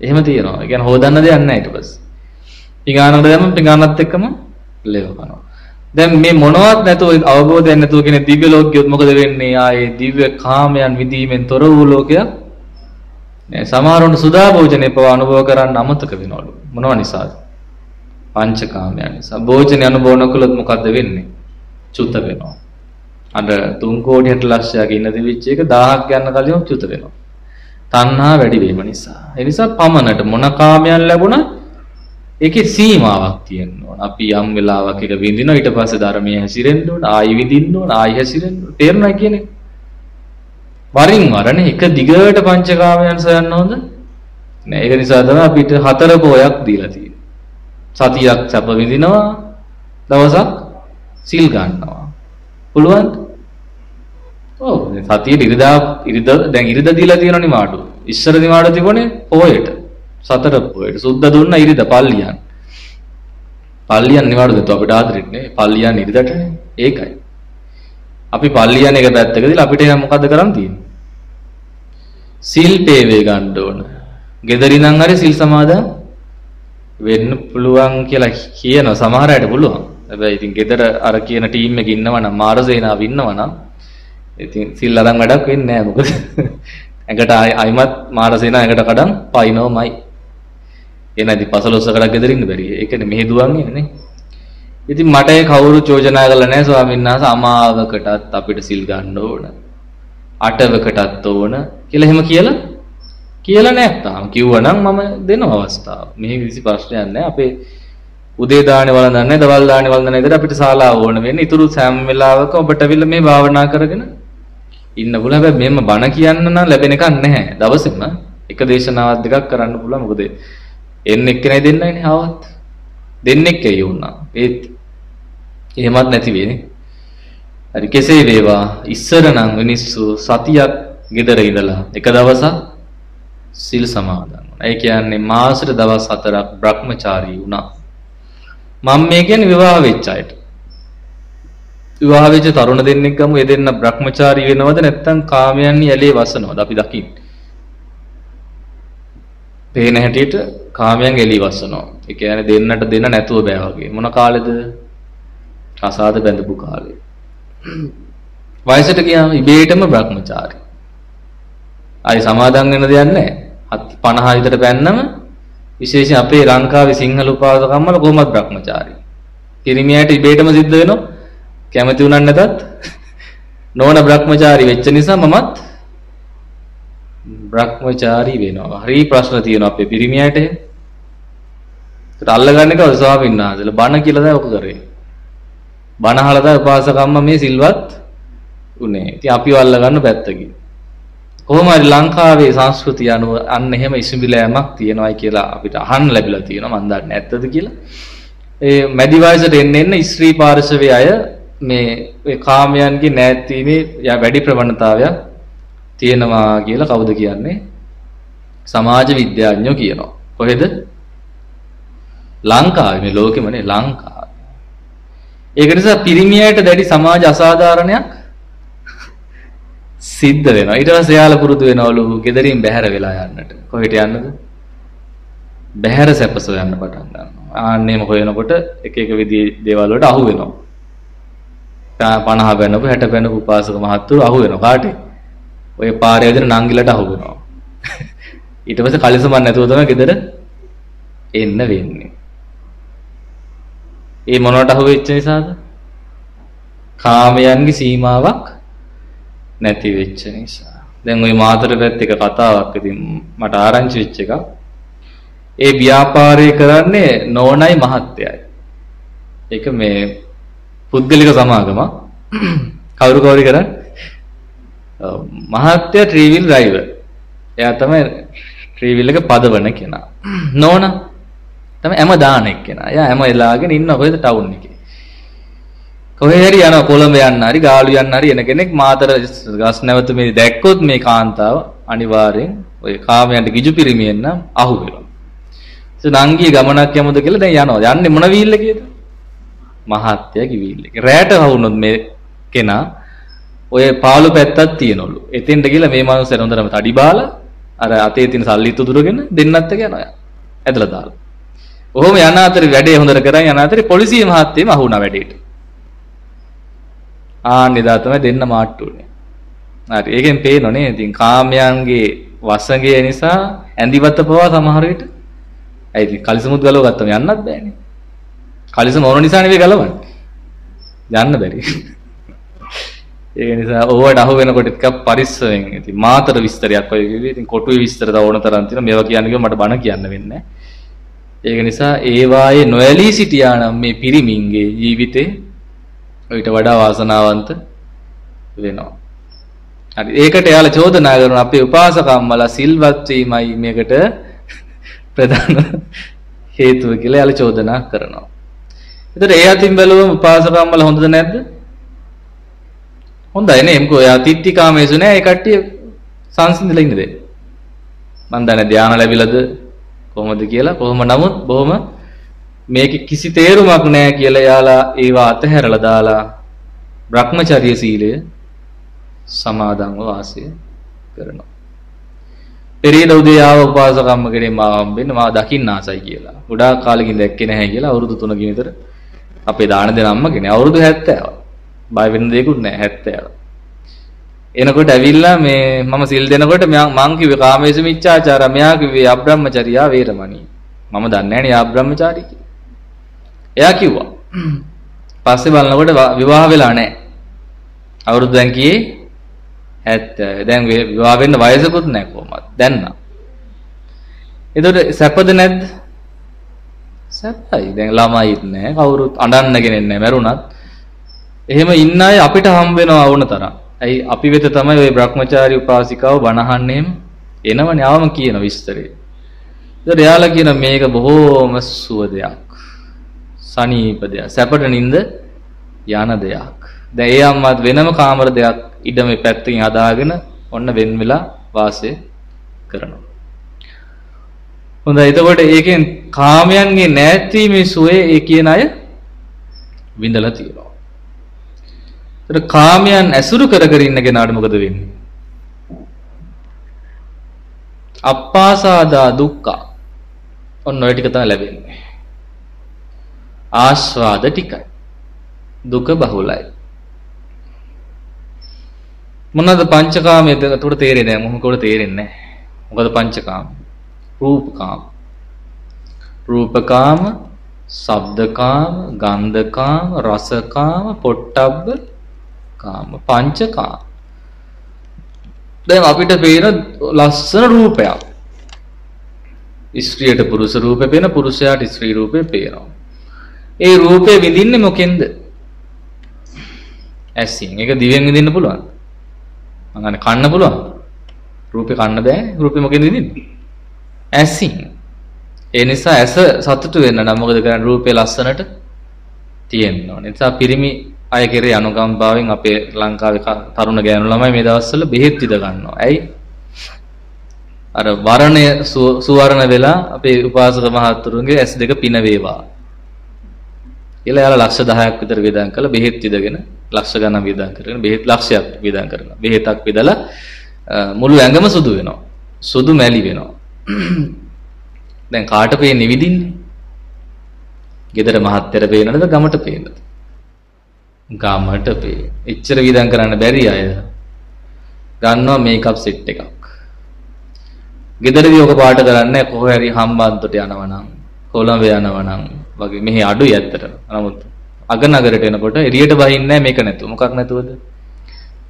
එහෙම තියෙනවා. ඒ කියන්නේ හොදන්න දෙයක් නැහැ ඊට පස්සේ. පිඟානකට දැම්මම පිඟානත් එක්කම ලෙව කනවා. දැන් මේ මොනවත් නැතුව අවබෝධයක් නැතුව කෙනෙක් දිව්‍ය ලෝකෙියොත් මොකද වෙන්නේ? ආයේ දිව්‍ය කාමයන් විදීමෙන් තොර වූ ලෝකයක් නෑ. සමහරවොන්ට සුදා භෝජනේ පව අනුභව කරන්න අමතක වෙනවලු. මොනව නිසාද? පංචකාමයන් නිසා. භෝජනේ අනුභව නොකළොත් මොකද්ද වෙන්නේ? චුත වෙනවා. අර 3 කෝටි 60 ලක්ෂයක ඉන්න දිවිච්ච එක 1000ක් යන කලින් චුත වෙනවා. තණ්හා වැඩි වීම නිසා. ඒ නිසා පමණට මොන කාමයන් ලැබුණත් ඒකේ සීමාවක් තියෙන්න ඕන. අපි යම් වෙලාවක එක විඳිනවා ඊට පස්සේ ධර්මයේ හැසිරෙන්න ඕන, ආයි විඳින්න ඕන, ආයි හැසිරෙන්න ඕන. තේරුණා කියන්නේ? වරින් වරනේ එක දිගට පංචකාමයන් සොයන්න හොඳ නෑ. ඒක නිසා තමයි අපිට හතර පොයක් දීලා තියෙන්නේ. සතියක් සැප විඳිනවා, දවසක් සිල් ගන්නවා. පුළුවන්ද? ඔව් සතියේ ඉරිදා ඉරිද දැන් ඉරිද දීලා තියෙන නිමාඩු. ඉස්සර නිමාඩු තිබුණේ පොයට. සතර පොයට. සුද්ධ දුන්න ඉරිද පල්ලියන්. පල්ලියන් නිවාඩු දෙතු අපිට ආදරෙත් නේ. පල්ලියන් ඉරිදටනේ. ඒකයි. අපි පල්ලියන් එක පැත්තකදීලා අපිට එහෙනම් මොකද්ද කරන් තියෙන්නේ? සිල් පේවේ ගන්න ඕන. ගෙදරින් හරි සිල් සමාදන් වෙන්න පුළුවන් කියලා කියන සමහර අයට පුළුවන්. හැබැයි ඉතින් ගෙදර අර කියන ටීම් එකේ ඉන්නවනම් මාරසේනාව ඉන්නවනම් ඉතින් සිල් අරන් වැඩක් වෙන්නේ නැහැ මොකද (laughs) ඇඟට අයිමත් මාරසේනා ඇඟට කඩන් පයින්නෝමයි එනදි පසළොස්වකට ගෙදර ඉන්න බැරි. ඒකනේ මෙහෙ දුවන්නේ නේ. ඉතින් මට ඒ කවුරු චෝදනා කළා නැහැ ස්වාමීන් වහන්සේ අමාවකටත් අපිට සිල් ගන්න ඕන. අටවකටත් ඕන කියලා එහෙම කියලා කියලා නැත්නම් කිව්වනම් මම දෙනවා අවස්ථාව. මෙහි කිසි ප්‍රශ්නයක් නැහැ. අපේ උදේ දානේ වළඳන්නේ දවල් දානේ වළඳන විදිහට අපිට ශාලාව ඕන වෙන්නේ. ඊටු සෑම වෙලාවක ඔබට අවිල්ල මේ භාවනා කරගෙන ඉන්න පුළුවන්. හැබැයි මෙහෙම බණ කියන්න නම් ලැබෙන එකක් නැහැ. දවසෙම එක දේශනාවක් දෙකක් කරන්න පුළුවන්. මොකද එන්න එක්කෙනයි දෙන්නයිනේ ආවත්. දෙන්නෙක් ඇයි වුණා. ඒත් එහෙමත් නැති වෙන්නේ. හරි කෙසේ වේවා ඉස්සර නම් මිනිස්සු සතියක් ගෙදර ඉඳලා එක දවසක් සිල් සමාදන් වුණා. ඒ කියන්නේ මාසෙට දවස් හතරක් Brahmachari වුණා. මම මේ කියන්නේ විවාහ වෙච්ච අයට. විවාහ වෙච්ච තරුණ දෙන්නෙක් ගමු ඒ දෙන්න Brahmachari වෙනවද නැත්නම් කාමයන් යලේ වසනවද අපි දකින්නේ. පේන හැටියට කාමයන් එළි වසනවා. ඒ කියන්නේ දෙන්නට දෙන්න නැතුව බෑ වගේ. මොන කාලෙද? අසාද බැඳපු කාලේ. වයසට ගියාම ඉබේටම Brahmachari. ආයි සමාදම් වෙන දෙයක් නැහැ. 50 විතර පැන්නම විශේෂයෙන් අපේ ලංකාවේ සිංහල උපාසකම්මල කොහොමද Brahmachari. කිරිමියට ඉබේටම සිද්ධ වෙනවා. කැමති උනන් නැතත් (laughs) නෝන Brahmachari වෙච්ච නිසා මමත් Brahmachari වෙනවා. හරි ප්‍රශ්න තියෙනවා අපේ පිරිමියට. ඒකට අල්ලගන්නේ කවුද ස්වාමීන් වහන්සේලා බණ කියලා තමයි ඔක කරේ. බණ අහලා තමයි උපාසකම්ම මේ සිල්වත් උනේ. ඉතින් අපිව අල්ලගන්න පැත්තකින්. කොහොම හරි ලංකාවේ සංස්කෘතිය අනුව අන්න එහෙම ඉසිඹිලෑමක් තියෙනවායි කියලා අපිට අහන්න ලැබිලා තියෙනවා. මන් දන්නේ නැත්තද කියලා. ඒ මැදි වයසට එන්න එන්න ස්ත්‍රී පාර්ශවයේ අය මේ ඒ කාමයන්ගේ නැත් වීමේ වැඩි ප්‍රවණතාවයක් තියෙනවා කියලා කවුද කියන්නේ? සමාජ විද්‍යාඥයෝ කියනවා. කොහෙද? ලංකාවේ මේ ලෝකෙමනේ ලංකාවේ. ඒක නිසා පිරිමියට දැඩි සමාජ අසාධාරණයක් සිද්ධ වෙනවා. ඊට පස්සේ යාළ පුරුදු වෙනවලු ගෙදරින් බැහැර වෙලා යන්නට. කොහෙට යන්නද? බැහැර සැපස යන්න පටන් ගන්නවා. ආන්නේම හොයනකොට එක එක විදිහේ දේවල් වලට අහු වෙනවා. 50 වෙනකෝ 60 වෙනකෝ උපාසක මහත්තුරු අහු වෙනවා කාටේ? ඔය පාරේ යදින නංගිලට අහු වෙනවා. (laughs) ඊට පස්සේ කලිසමක් නැතුව තමයි ගෙදර එන්න වෙන්නේ. ඒ මොනවට අහු වෙච්ච නිසාද? කාමයන්ගේ සීමාවක් නැති වෙච්ච නිසා. දැන් ওই මාතර පැත්තක කතාවක් ඉතින් මට ආරංචි වෙච්ච එකක්. ඒ ව්‍යාපාරය කරන්නේ නෝනයි මහත්තයයි. ඒක මේ පුද්ගලික සමාගම. කවුරු කවුරු කරන්නේ? මහත්ය ට්‍රීවිල් ඩ්‍රයිවර්. එයා තමයි ට්‍රීවිල් එක පදවන කෙනා. නෝනා තමයි හැම දාන එක්කෙනා. එයා හැම එලාගෙන ඉන්න කොහෙද ටවුන් එකේ. කොහේ හරි යනවා කොළඹ යන්න හරි ගාලු යන්න හරි එන කෙනෙක් මාතර ගස් නැවත මේ දැක්කොත් මේ කාන්තාව අනිවාර්යෙන් ඔය කාමයන්ට ගිජු පිරිමියෙන් නම් අහු වෙනවා. ඒ නංගිය ගමනක් යමුද කියලා දැන් යනවා. යන්නේ මොන වීල්ලකේද? මහත්යගේ වීල්ලකේ. රැට වුණොත් මේ කෙනා ඔය පාළු පැත්තක් තියනවලු. එතෙන්ට ගිහලා මේ මනුස්සයා හොඳටම තඩි බාලා අර අතේ තියෙන සල්ලි තුදුරගෙන දෙන්නත් එක යනවා. ඇදලා දාලා. ඔහොම යන අතරේ වැඩේ හොඳට කරන් යන අතරේ පොලිසිය මහත්තයෙම අහු වුණා වැඩේට. ආන්න එදා තමයි දෙන්න මාට්ටු උනේ. හරි. ඒකෙන් පේනෝනේ ඉතින් කාමයන්ගේ වසඟය නිසා ඇඳිවත පවා සමහර විට ඇයි ඉතින් කලිසමුත් ගලව ගත්තම යන්නත් බෑනේ. කලිසම ඕන නිසානේ මේ ගලවන්නේ. යන්න බැරි. ඒක නිසා ඕවට අහු වෙනකොට ටිකක් පරිස්සමෙන් ඉතින් මාතර විස්තරයක් ඔය කිව්වේ. ඉතින් කොටුවේ විස්තර තව ඕන තරම් තියෙනවා. මේවා කියන්න කිව්ව මට බණ කියන්න වෙන්නේ ඒක නිසා ඒ වායේ නොඇලී සිටියා නම් මේ පිරිමින්ගේ ජීවිතේ ඊට වඩා වාසනාවන්ත වෙනවා. හරි ඒකට එයාලා චෝදනා කරන අපේ උපාසකම්මලා සිල්වත් වීමයි මේකට ප්‍රධාන හේතුව කියලා එයාලා චෝදනා කරනවා. එතකොට ඒ අතින් බැලුවම උපාසකම්මලා හොඳද නැද්ද? හොඳයි නේ මොකෝ එයා තිත්තිකාමේසු නෑ ඒ කට්ටිය සංසිඳලා ඉන්නද? මන් දන්නේ ධානය ලැබිලාද කොහොමද කියලා කොහොම නමුත් බොහොම මේක කිසි තේරුමක් නැහැ කියලා යාලා ඒවා අතහැරලා දාලා Brahmacharya සීලය සමාදන්ව වාසය කරනවා. පෙරේද උදේ ආව උපාසකම්ම කෙනෙක් මාව හම්බෙන්න මාව දකින්න ආසයි කියලා. ගොඩාක් කාලෙකින් දැක්කේ නැහැ කියලා අවුරුදු 3කින් විතර අපේ දාන දෙන අම්ම කෙනෙක් අවුරුදු 70ක්. බය වෙන දෙයක්වත් නැහැ 70ක්. එනකොට ඇවිල්ලා මේ මම සිල් දෙනකොට මං කිව්වේ කාමේසු මිච්ඡාචාර මෙයා කිව්වේ අබ්‍රහ්මචර්යා වේරමණී. මම දන්නේ නැහැ නේ අබ්‍රහ්මචාරී කියලා. එයා කිව්වා. පස්සේ බලනකොට විවාහ වෙලා නැහැ. අවුරුදු දැන් කීයේ 70. දැන් විවාහ වෙන්න වයසකුත් නැහැ කොහොමද? දැන් නම්. එතකොට සැපද නැද්ද? සැපයි. දැන් ළමයිත් නැහැ. කවුරුත් අඬන්න කෙනෙක් නැහැ. මැරුණත්. එහෙම ඉන්න අය අපිට හම් වෙනවා වුණ තරම්. ඇයි අපි වෙත තමයි ওই Brahmachari උපාසිකාව බණහන්නේම එනවනේ ආවම කියන විස්තරේ. ඒතර එයාලා කියන මේක බොහෝම සුව දෙයක්. සනීප දෙයක්. සැපට නින්ද යන දෙයක්. දැන් ඒ අම්මත් වෙනම කාමර දෙයක් ඉඩ මේ පැත්තකින් හදාගෙන ඔන්න වෙන් වෙලා වාසය කරනවා. හොඳයි එතකොට ඒකෙන් කාමයන්ගේ නැතිවීමේ සුවේ ඒ කියන අය විඳලා තියෙනවා. ඒතර කාමයන් ඇසුරු කර කර ඉන්න කෙනාට මොකද වෙන්නේ? අප්පාසාදා දුක්ඛ. ඔන්න ඔය ටික තමයි ලැබෙන්නේ. ආස්වාද ටිකයි. දුක බහුලයි. මොනවාද පංචකාමයේ එතකොට තේරෙන්නේ නැහැ. මොකද තේරෙන්නේ නැහැ. මොකද පංචකාම? රූපකාම. රූපකාම, ශබ්දකාම, ගන්ධකාම, රසකාම, පොට්ටබ්බ කාම පංචකාම. දැන් අපිට පේන ලස්සන රූපයක්. ස්ත්‍රියට පුරුෂ රූපේ පේන පුරුෂයාට ස්ත්‍රී රූපේ පේනවා. ඒ රූපේ විඳින්නේ මොකෙන්ද? ඇසින්. ඒක දිවෙන් විඳින්න පුළුවන්. මං අනේ කන්න පුළුවන්. රූපේ කන්න බෑ. රූපේ මොකෙන්ද විඳින්නේ? ඇසින්. ඒ නිසා ඇස සතුටු වෙන්න නම් මොකද කරන්නේ? රූපේ ලස්සනට තියෙන්න ඕනේ. ඒ නිසා පිරිමි අය කෙරේ අනුකම්පාවෙන් අපේ ලංකාවේ තරුණ ගෑනු ළමයි මේ දවස්වල බෙහෙත් විද ගන්නවා. ඇයි? අර වර්ණය සුවර්ණ වෙලා අපේ උපාසක මහතුරුන්ගේ ඇස් දෙක පින වේවා. කියලා යාලා ලක්ෂ 10ක් විතර වියදම් කළා බෙහෙත් විදගෙන ලක්ෂ ගණන් වියදම් කරගෙන බෙහෙත් ලක්ෂයක් වියදම් කරනවා. බෙහෙතක් විදලා මුළු ඇඟම සුදු වෙනවා. සුදු මැලි වෙනවා. (clears throat) දැන් කාට පේන්නේ විදින්නේ? ගෙදර මහත්තයර පේනද ගමට පේනද? ගමට පේ. එච්චර වියදම් කරන්න බැරි අය ගන්නවා මේකප් සෙට් එකක්. ගෙදරදී ඔක පාට කරන්නේ කොහේ හරි හම්බන්තොට යනවනම් කොළඹ යනවනම් වගේ මෙහි අඩුයි ඇත්තට. නමුත් අගනගරට එනකොට එළියට බහින්නේ මේක නැතුව. මොකක් නැතුවද?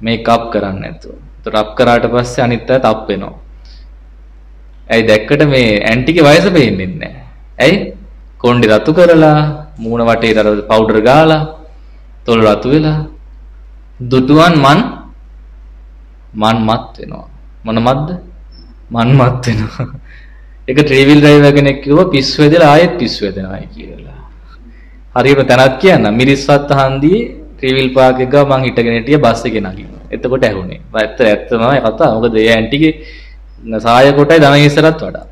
මේකප් කරන්නේ නැතුව. ඒතර අප් කරාට පස්සේ අනිත් අය තප් වෙනවා. ඇයි දැක්කට මේ ඇන්ටිගේ වයස පේන්නේ නැහැ. ඇයි? කොණ්ඩේ රතු කරලා මූණ වටේට අර පවුඩර් ගාලා තොල් රතු වෙලා දුටුවන් මන් මන් මත් වෙනවා. මොන මත්ද? මන් මත් වෙනවා. ඒක ට්‍රීවිල් ඩ්‍රයිවර් කෙනෙක් කිව්වා පිස්සු වැදලා ආයෙත් පිස්සු වැදෙනවායි කියලා. හරියට තැනක් කියන්න මිරිස්වත් හන්දියේ ට්‍රීවිල් පාක් එක ගාව මං හිටගෙන හිටිය බස් එකේ නගින්න. එතකොට ඇහුනේ. ඇත්ත ඇත්ත තමයි කතාව. මොකද ඒ ඇන්ටිගේ සාය කොටයි ධන ඉස්සරත් වඩා.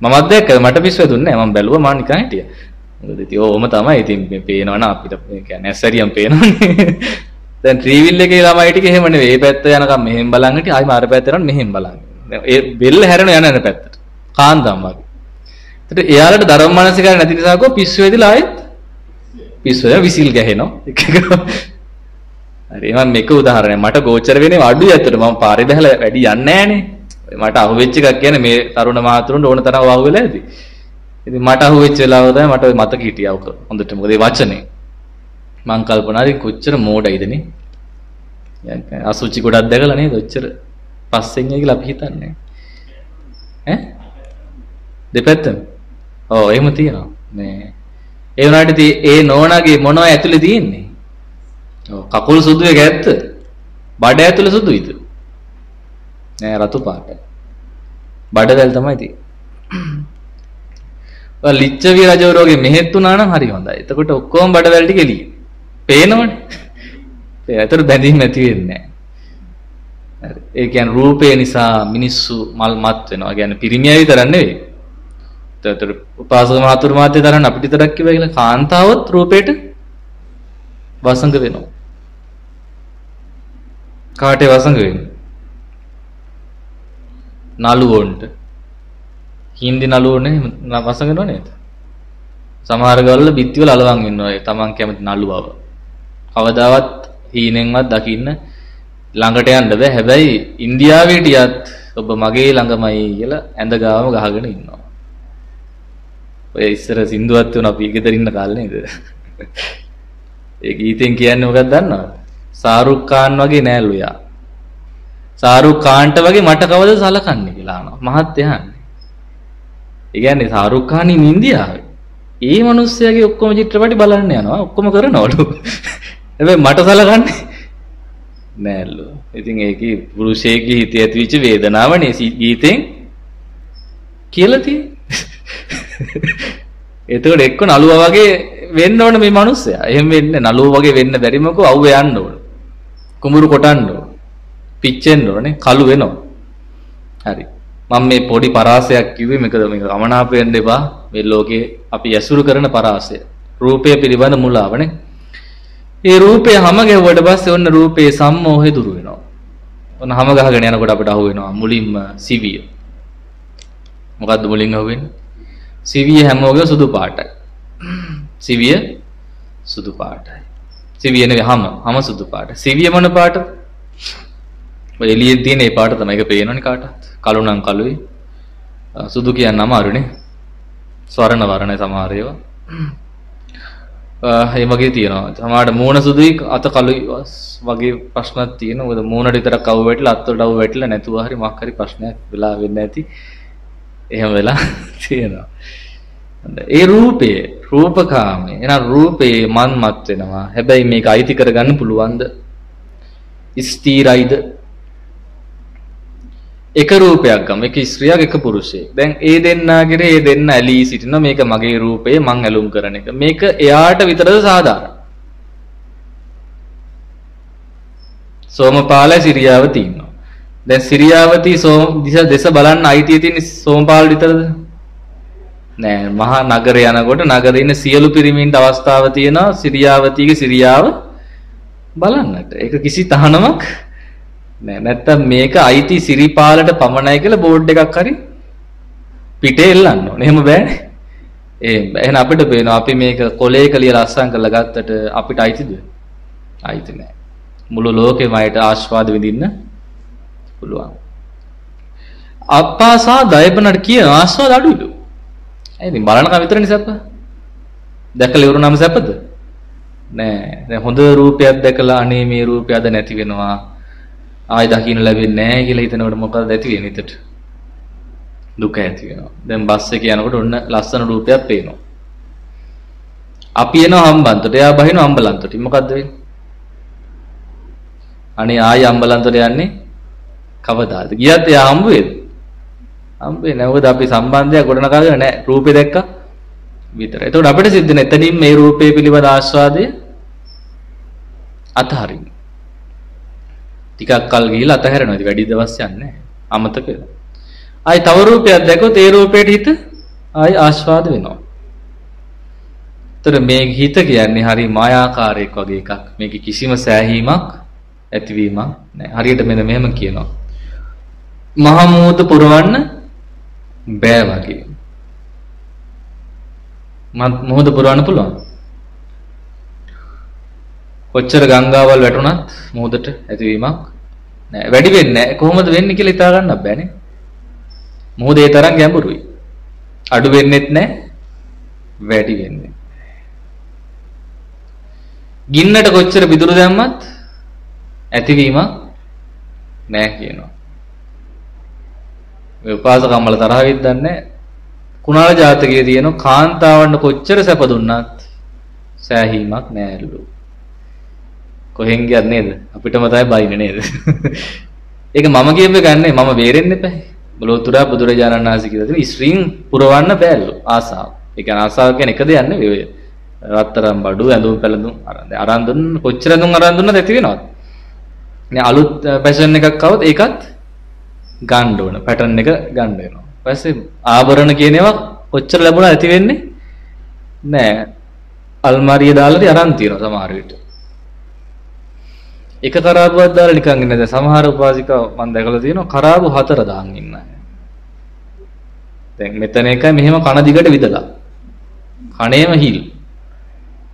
මමත් දැක්ක මට පිස්සු වැදුන්නේ නැහැ. මම බැලුවා මම නිකන් හිටියා. මොකද ඉතින් ඕම තමයි ඉතින් මේ පේනවනම් අපිට කියන්නේ ඇස්සරියම් පේනවනේ (laughs) දැන් ත්‍රිවිල් එකේ ළමයි ටික එහෙම නෙවෙයි මේ පැත්ත යනකම් මෙහෙම බලන් හිටිය ආයි මාර පැත්ත යනකම් මෙහෙම බලන් ඒ බෙල්ල හැරෙන යන යන පැත්තට කාන්දම් වගේ. ඒත් එයාලට ධර්ම මානසිකාර නැති නිසා කෝ පිස්සු වෙදිලා ආයෙත් පිස්සු වෙන විසිල් ගැහෙනවා. හරි මම මේක උදාහරණයක්. මට ගෝචර වෙන්නේ අඩුයි ඇත්තට. මම පාරේ බහලා වැඩි යන්නේ නැහනේ. මට අහුවෙච්ච එකක් කියන්නේ මේ තරුණ මහතුරුන්ට ඕන තරම් වහුවෙලා ඇති. ඉතින් මට අහුවෙච්ච වෙලාව තමයි මට ඔය මතක හිටියා ඔක. හොඳට. මොකද ඒ වචනේ. මං කල්පනා කරේ කොච්චර මෝඩයිද නේ. අසුචි ගොඩක් දැකලා නේද? ඔච්චර. පස්සෙන් කියලා අපි හිතන්නේ. ඈ? දෙපැත්තම ඔව් එහෙම තියෙනවා. මේ ඒ වුණාට ඒ නෝනාගේ මොනව ඇතුලේ තියෙන්නේ? ඔව් කකුල් සුදු එක ඇත්ත? බඩ ඇතුලේ සුදුයිද? නෑ රතු පාට. බඩවැල් තමයි තියෙන්නේ. ලිච්ඡවි රජවරුගේ මෙහෙත් වුණා නම් හරි හොඳයි. එතකොට ඔක්කොම බඩවැල් ටික එළියේ. පේනවනේ. ඒ අතර බැඳීම් ඇති වෙන්නේ නැහැ. ඒ කියන්නේ රූපේ නිසා මිනිස්සු මල් මත් වෙනවා. කියන්නේ පිරිමියා විතරක් නෙවෙයි. තතර උපාසක මහතුරු මාත්‍ය තරන්න අපිට තරක් කිව්වා කියලා කාන්තාවත් රූපයට වසඟ වෙනවා. කාටේ වසඟ වෙන්නේ? නළුවොන්ට. හින්දි නළුවෝනේ වසඟ වෙනව නේද? සමහර ගවල බිත්තිවල අලවන් ඉන්නවා ඒ තමන් කැමති නළුවව. කවදාවත් හීනෙන්වත් දකින්න ළඟට යන්න බෑ. හැබැයි ඉන්දියාවට යත් ඔබ මගේ ළඟමයි කියලා ඇඳ ගාම ගහගෙන ඉන්නවා. ඔය ඉස්සර සින්දුවත් තුන අපි ගෙදර ඉන්න කාලේ නේද? ඒ ගීතෙන් කියන්නේ මොකක්ද දන්නවද? සාරුක් කාන් වගේ නෑලු යා. සාරුක් කාන්ට වගේ මට කවද සලකන්නේ කියලා අහනවා. මහත් එහන්නේ. ඒ කියන්නේ සාරුක් කාන් ඉන් ඉන්දියාවේ. ඒ මිනිස්සයාගේ ඔක්කොම චිත්‍රපටි බලන්න යනවා. ඔක්කොම කරනවලු. හැබැයි මට සලකන්නේ නෑලු. ඉතින් ඒකේ පුරුෂයෙක්ගේ හිතේ ඇතිවෙච්ච වේදනාවනේ ගීතෙන් කියලා තියෙන්නේ. (laughs) එතකොට එක්ක නළුවා වගේ වෙන්න ඕන මේ මිනිස්සයා. එහෙම වෙන්නේ නළුවා වගේ වෙන්න බැරි මොකෝ අවුව යන්න ඕන. කුඹුරු කොටන්න ඕන. පිච්චෙන්න ඕනේ කළු වෙනවා. හරි. මම මේ පොඩි පරාසයක් කිව්වේ මේක මේක ගමනාප වෙන්න එපා. මේ ලෝකේ අපි ඇසුරු කරන පරාසය. රූපය පිළිබඳ මුලාවනේ. ඒ රූපේ හැම ගැවුවට පස්සේ ඔන්න රූපේ සම්මෝහය දුරු වෙනවා. ඔන්න හැම ගහගෙන යනකොට අපිට අහු වෙනවා මුලින්ම සිවිය. මොකද්ද මුලින් අහු වෙන්නේ? සිවිය හැමෝගෙම සුදු පාටයි. සිවිය සුදු පාටයි. සිවිය නෙවෙයි හැම හැම සුදු පාට. සිවිය මොන පාටද? ඔය එළියෙන් තියෙන ඒ පාට තමයි ඒක පේනවනේ කාටවත්. කළු නම් කළුයි. සුදු කියන්න අමාරුනේ. ස්වර්ණ වර්ණයි සමහර ඒවා. ඒ වගේ තියෙනවා. සමහරට මූණ සුදුයි අත කළුයි වගේ ප්‍රශ්නක් තියෙනවා. මොකද මූණට විතරක් අවු වැටිලා අත් වලට අවු වැටිලා නැතුව හරි මොකක් හරි ප්‍රශ්නයක් වෙලා වෙන්නේ නැති. එහෙම වෙලා (laughs) තියෙනවා. ඒ රූපේ රූපකාමයේ එහෙනම් රූපේ මන්මත් වෙනවා. හැබැයි මේක අයිති කරගන්න පුළුවන්ද? ස්ථීරයිද? එක රූපයක් ගම එක ස්ත්‍රියක් එක පුරුෂයෙක්. දැන් ඒ දෙන්නාගේ ඒ දෙන්න ඇලී සිටින මේක මගේ රූපය මං ඇලුම් කරන එක. මේක එයාට විතරද සාධාරණ? සෝමපාලයි සිරියාව තියෙනවා. දැන් සිරියාවති සෝම දිස දෙස බලන්න අයිතිය තියෙන සෝමපාල විතරද? නෑ මහා නගර යනකොට නගරේ ඉන්න සියලු පිරිමින්ට අවස්ථාව තියෙනවා සිරියාවතිගේ සිරියාව බලන්නට. ඒක කිසි තහනමක් නෑ නැත්තම් මේක අයිති සිරිපාලට පමණයි කියලා බෝඩ් එකක් හරි පිටේ එල්ලන්න ඕනේ. එහෙම බෑනේ. ඒ එහෙනම් අපිට පේනවා අපි මේක කොලේක ලියලා අස්සම් කරලා ගත්තට අපිට අයිතිද? අයිති නෑ. මුළු ලෝකෙම අයට ආස්වාද විඳින්න පුළුවන්. අප්පාසා දයපනට කියන ආස්වාද අඩුයිලු. ඇයි ඉතින් බලනකම් විතරනේ සැප? දැකලා ඉවරුනම සැපද? නෑ. දැන් හොඳ රූපයක් දැකලා අනේ මේ රූපය අද නැති වෙනවා. ආයි දකින්න ලැබෙන්නේ නැහැ කියලා හිතනකොට මොකද ඇති වෙන්නේ හිතට? දුක ඇති වෙනවා. දැන් බස් එකේ යනකොට ඔන්න ලස්සන රූපයක් පේනවා. අපි එනවා හම්බන්තොට. එයා බහිනවා අම්බලන්තොට. මොකද්ද වෙන්නේ? අනේ ආයි අම්බලන්තොට යන්නේ කවදාද? ගියත් එයා හම්බ වෙද? හම්බ වෙන්නේ නැහැ. අපි සම්බන්ධයක් ගොඩනගාගෙන නැහැ. රූපේ දැක්කා විතරයි. එතකොට අපිට සිද්ධ වෙන එතනින් මේ රූපේ පිළිබඳ ආස්වාදය අතහරින්න. ටිකක් කල් ගිහිල්ලා අතහැරෙනවා. ඉතින් වැඩි දවස් යන්නේ අමතක වෙනවා. ආයි තව රූපයක් දැක්කොත් ඒ රූපයට හිත ආයි ආස්වාද වෙනවා. ତර මේ හිත කියන්නේ හරි මායාකාරයක් වගේ එකක්. මේක කිසිම සෑහීමක් ඇතිවීමක් නැහැ. හරියට මෙන්න මෙහෙම කියනවා. මහමූද පුරවන්න බෑ වගේ. මොහොත පුරවන්න පුළුවන්. කොච්චර ගංගාවල් වැටුණත් මොහොතට ඇතිවීමක් නෑ. වැඩි වෙන්නේ නෑ. කොහොමද වෙන්නේ කියලා හිතා ගන්න බෑනේ මොහොත ඒ තරම් ගැඹුරුයි. අඩු වෙන්නෙත් නෑ. වැඩි වෙන්නේ ගින්නට කොච්චර පිදුරු දැම්මත් ඇතිවීමක් නෑ කියනවා. ඔය උපාසකම්මල තරහ වෙද්දන්නේ කුණාල ජාතකයේ තියෙන කාන්තාවන්ට කොච්චර සැප දුන්නත් සෑහීමක් නෑලු කොහෙන් ගියත් නේද? අපිටම තමයි බයින්නේ නේද? ඒක මම කියපේ ගන්නෑ මම බේරෙන්න එපා. බලෝතුරා බුදුරජාණන් වහන්සේ කියලා තියෙන ස්ත්‍රීන් පුරවන්න බෑලු ආසාව. ඒ කියන්නේ ආසාව කියන්නේ එක දෙයක් නෙවෙයි. රත්තරන් බඩු ඇඳුම් පැළඳුම් අරන් අරන් දුන්න කොච්චර දුන් අරන් දුන්නද ඇති වෙනවද? මේ අලුත් ෆැෂන් එකක් આવොත් ඒකත් ගන්න ඕන. පැටර්න් එක ගන්න වෙනවා. ඊපස්සේ ආභරණ කියන ඒවා ඔච්චර ලැබුණා ඇති වෙන්නේ නෑ. අල්මාරිය දාලා අරන් තියනවා සමහර විට. එක කරාබුවක් දාලා නිකන් ඉන්නේ. දැන් සමහර උපාසිකා මම දැකලා තියෙනවා කරාබු හතර දාන් ඉන්න අය. දැන් මෙතන එකයි මෙහෙම කන දිගට විදලා. කණේම හිල්.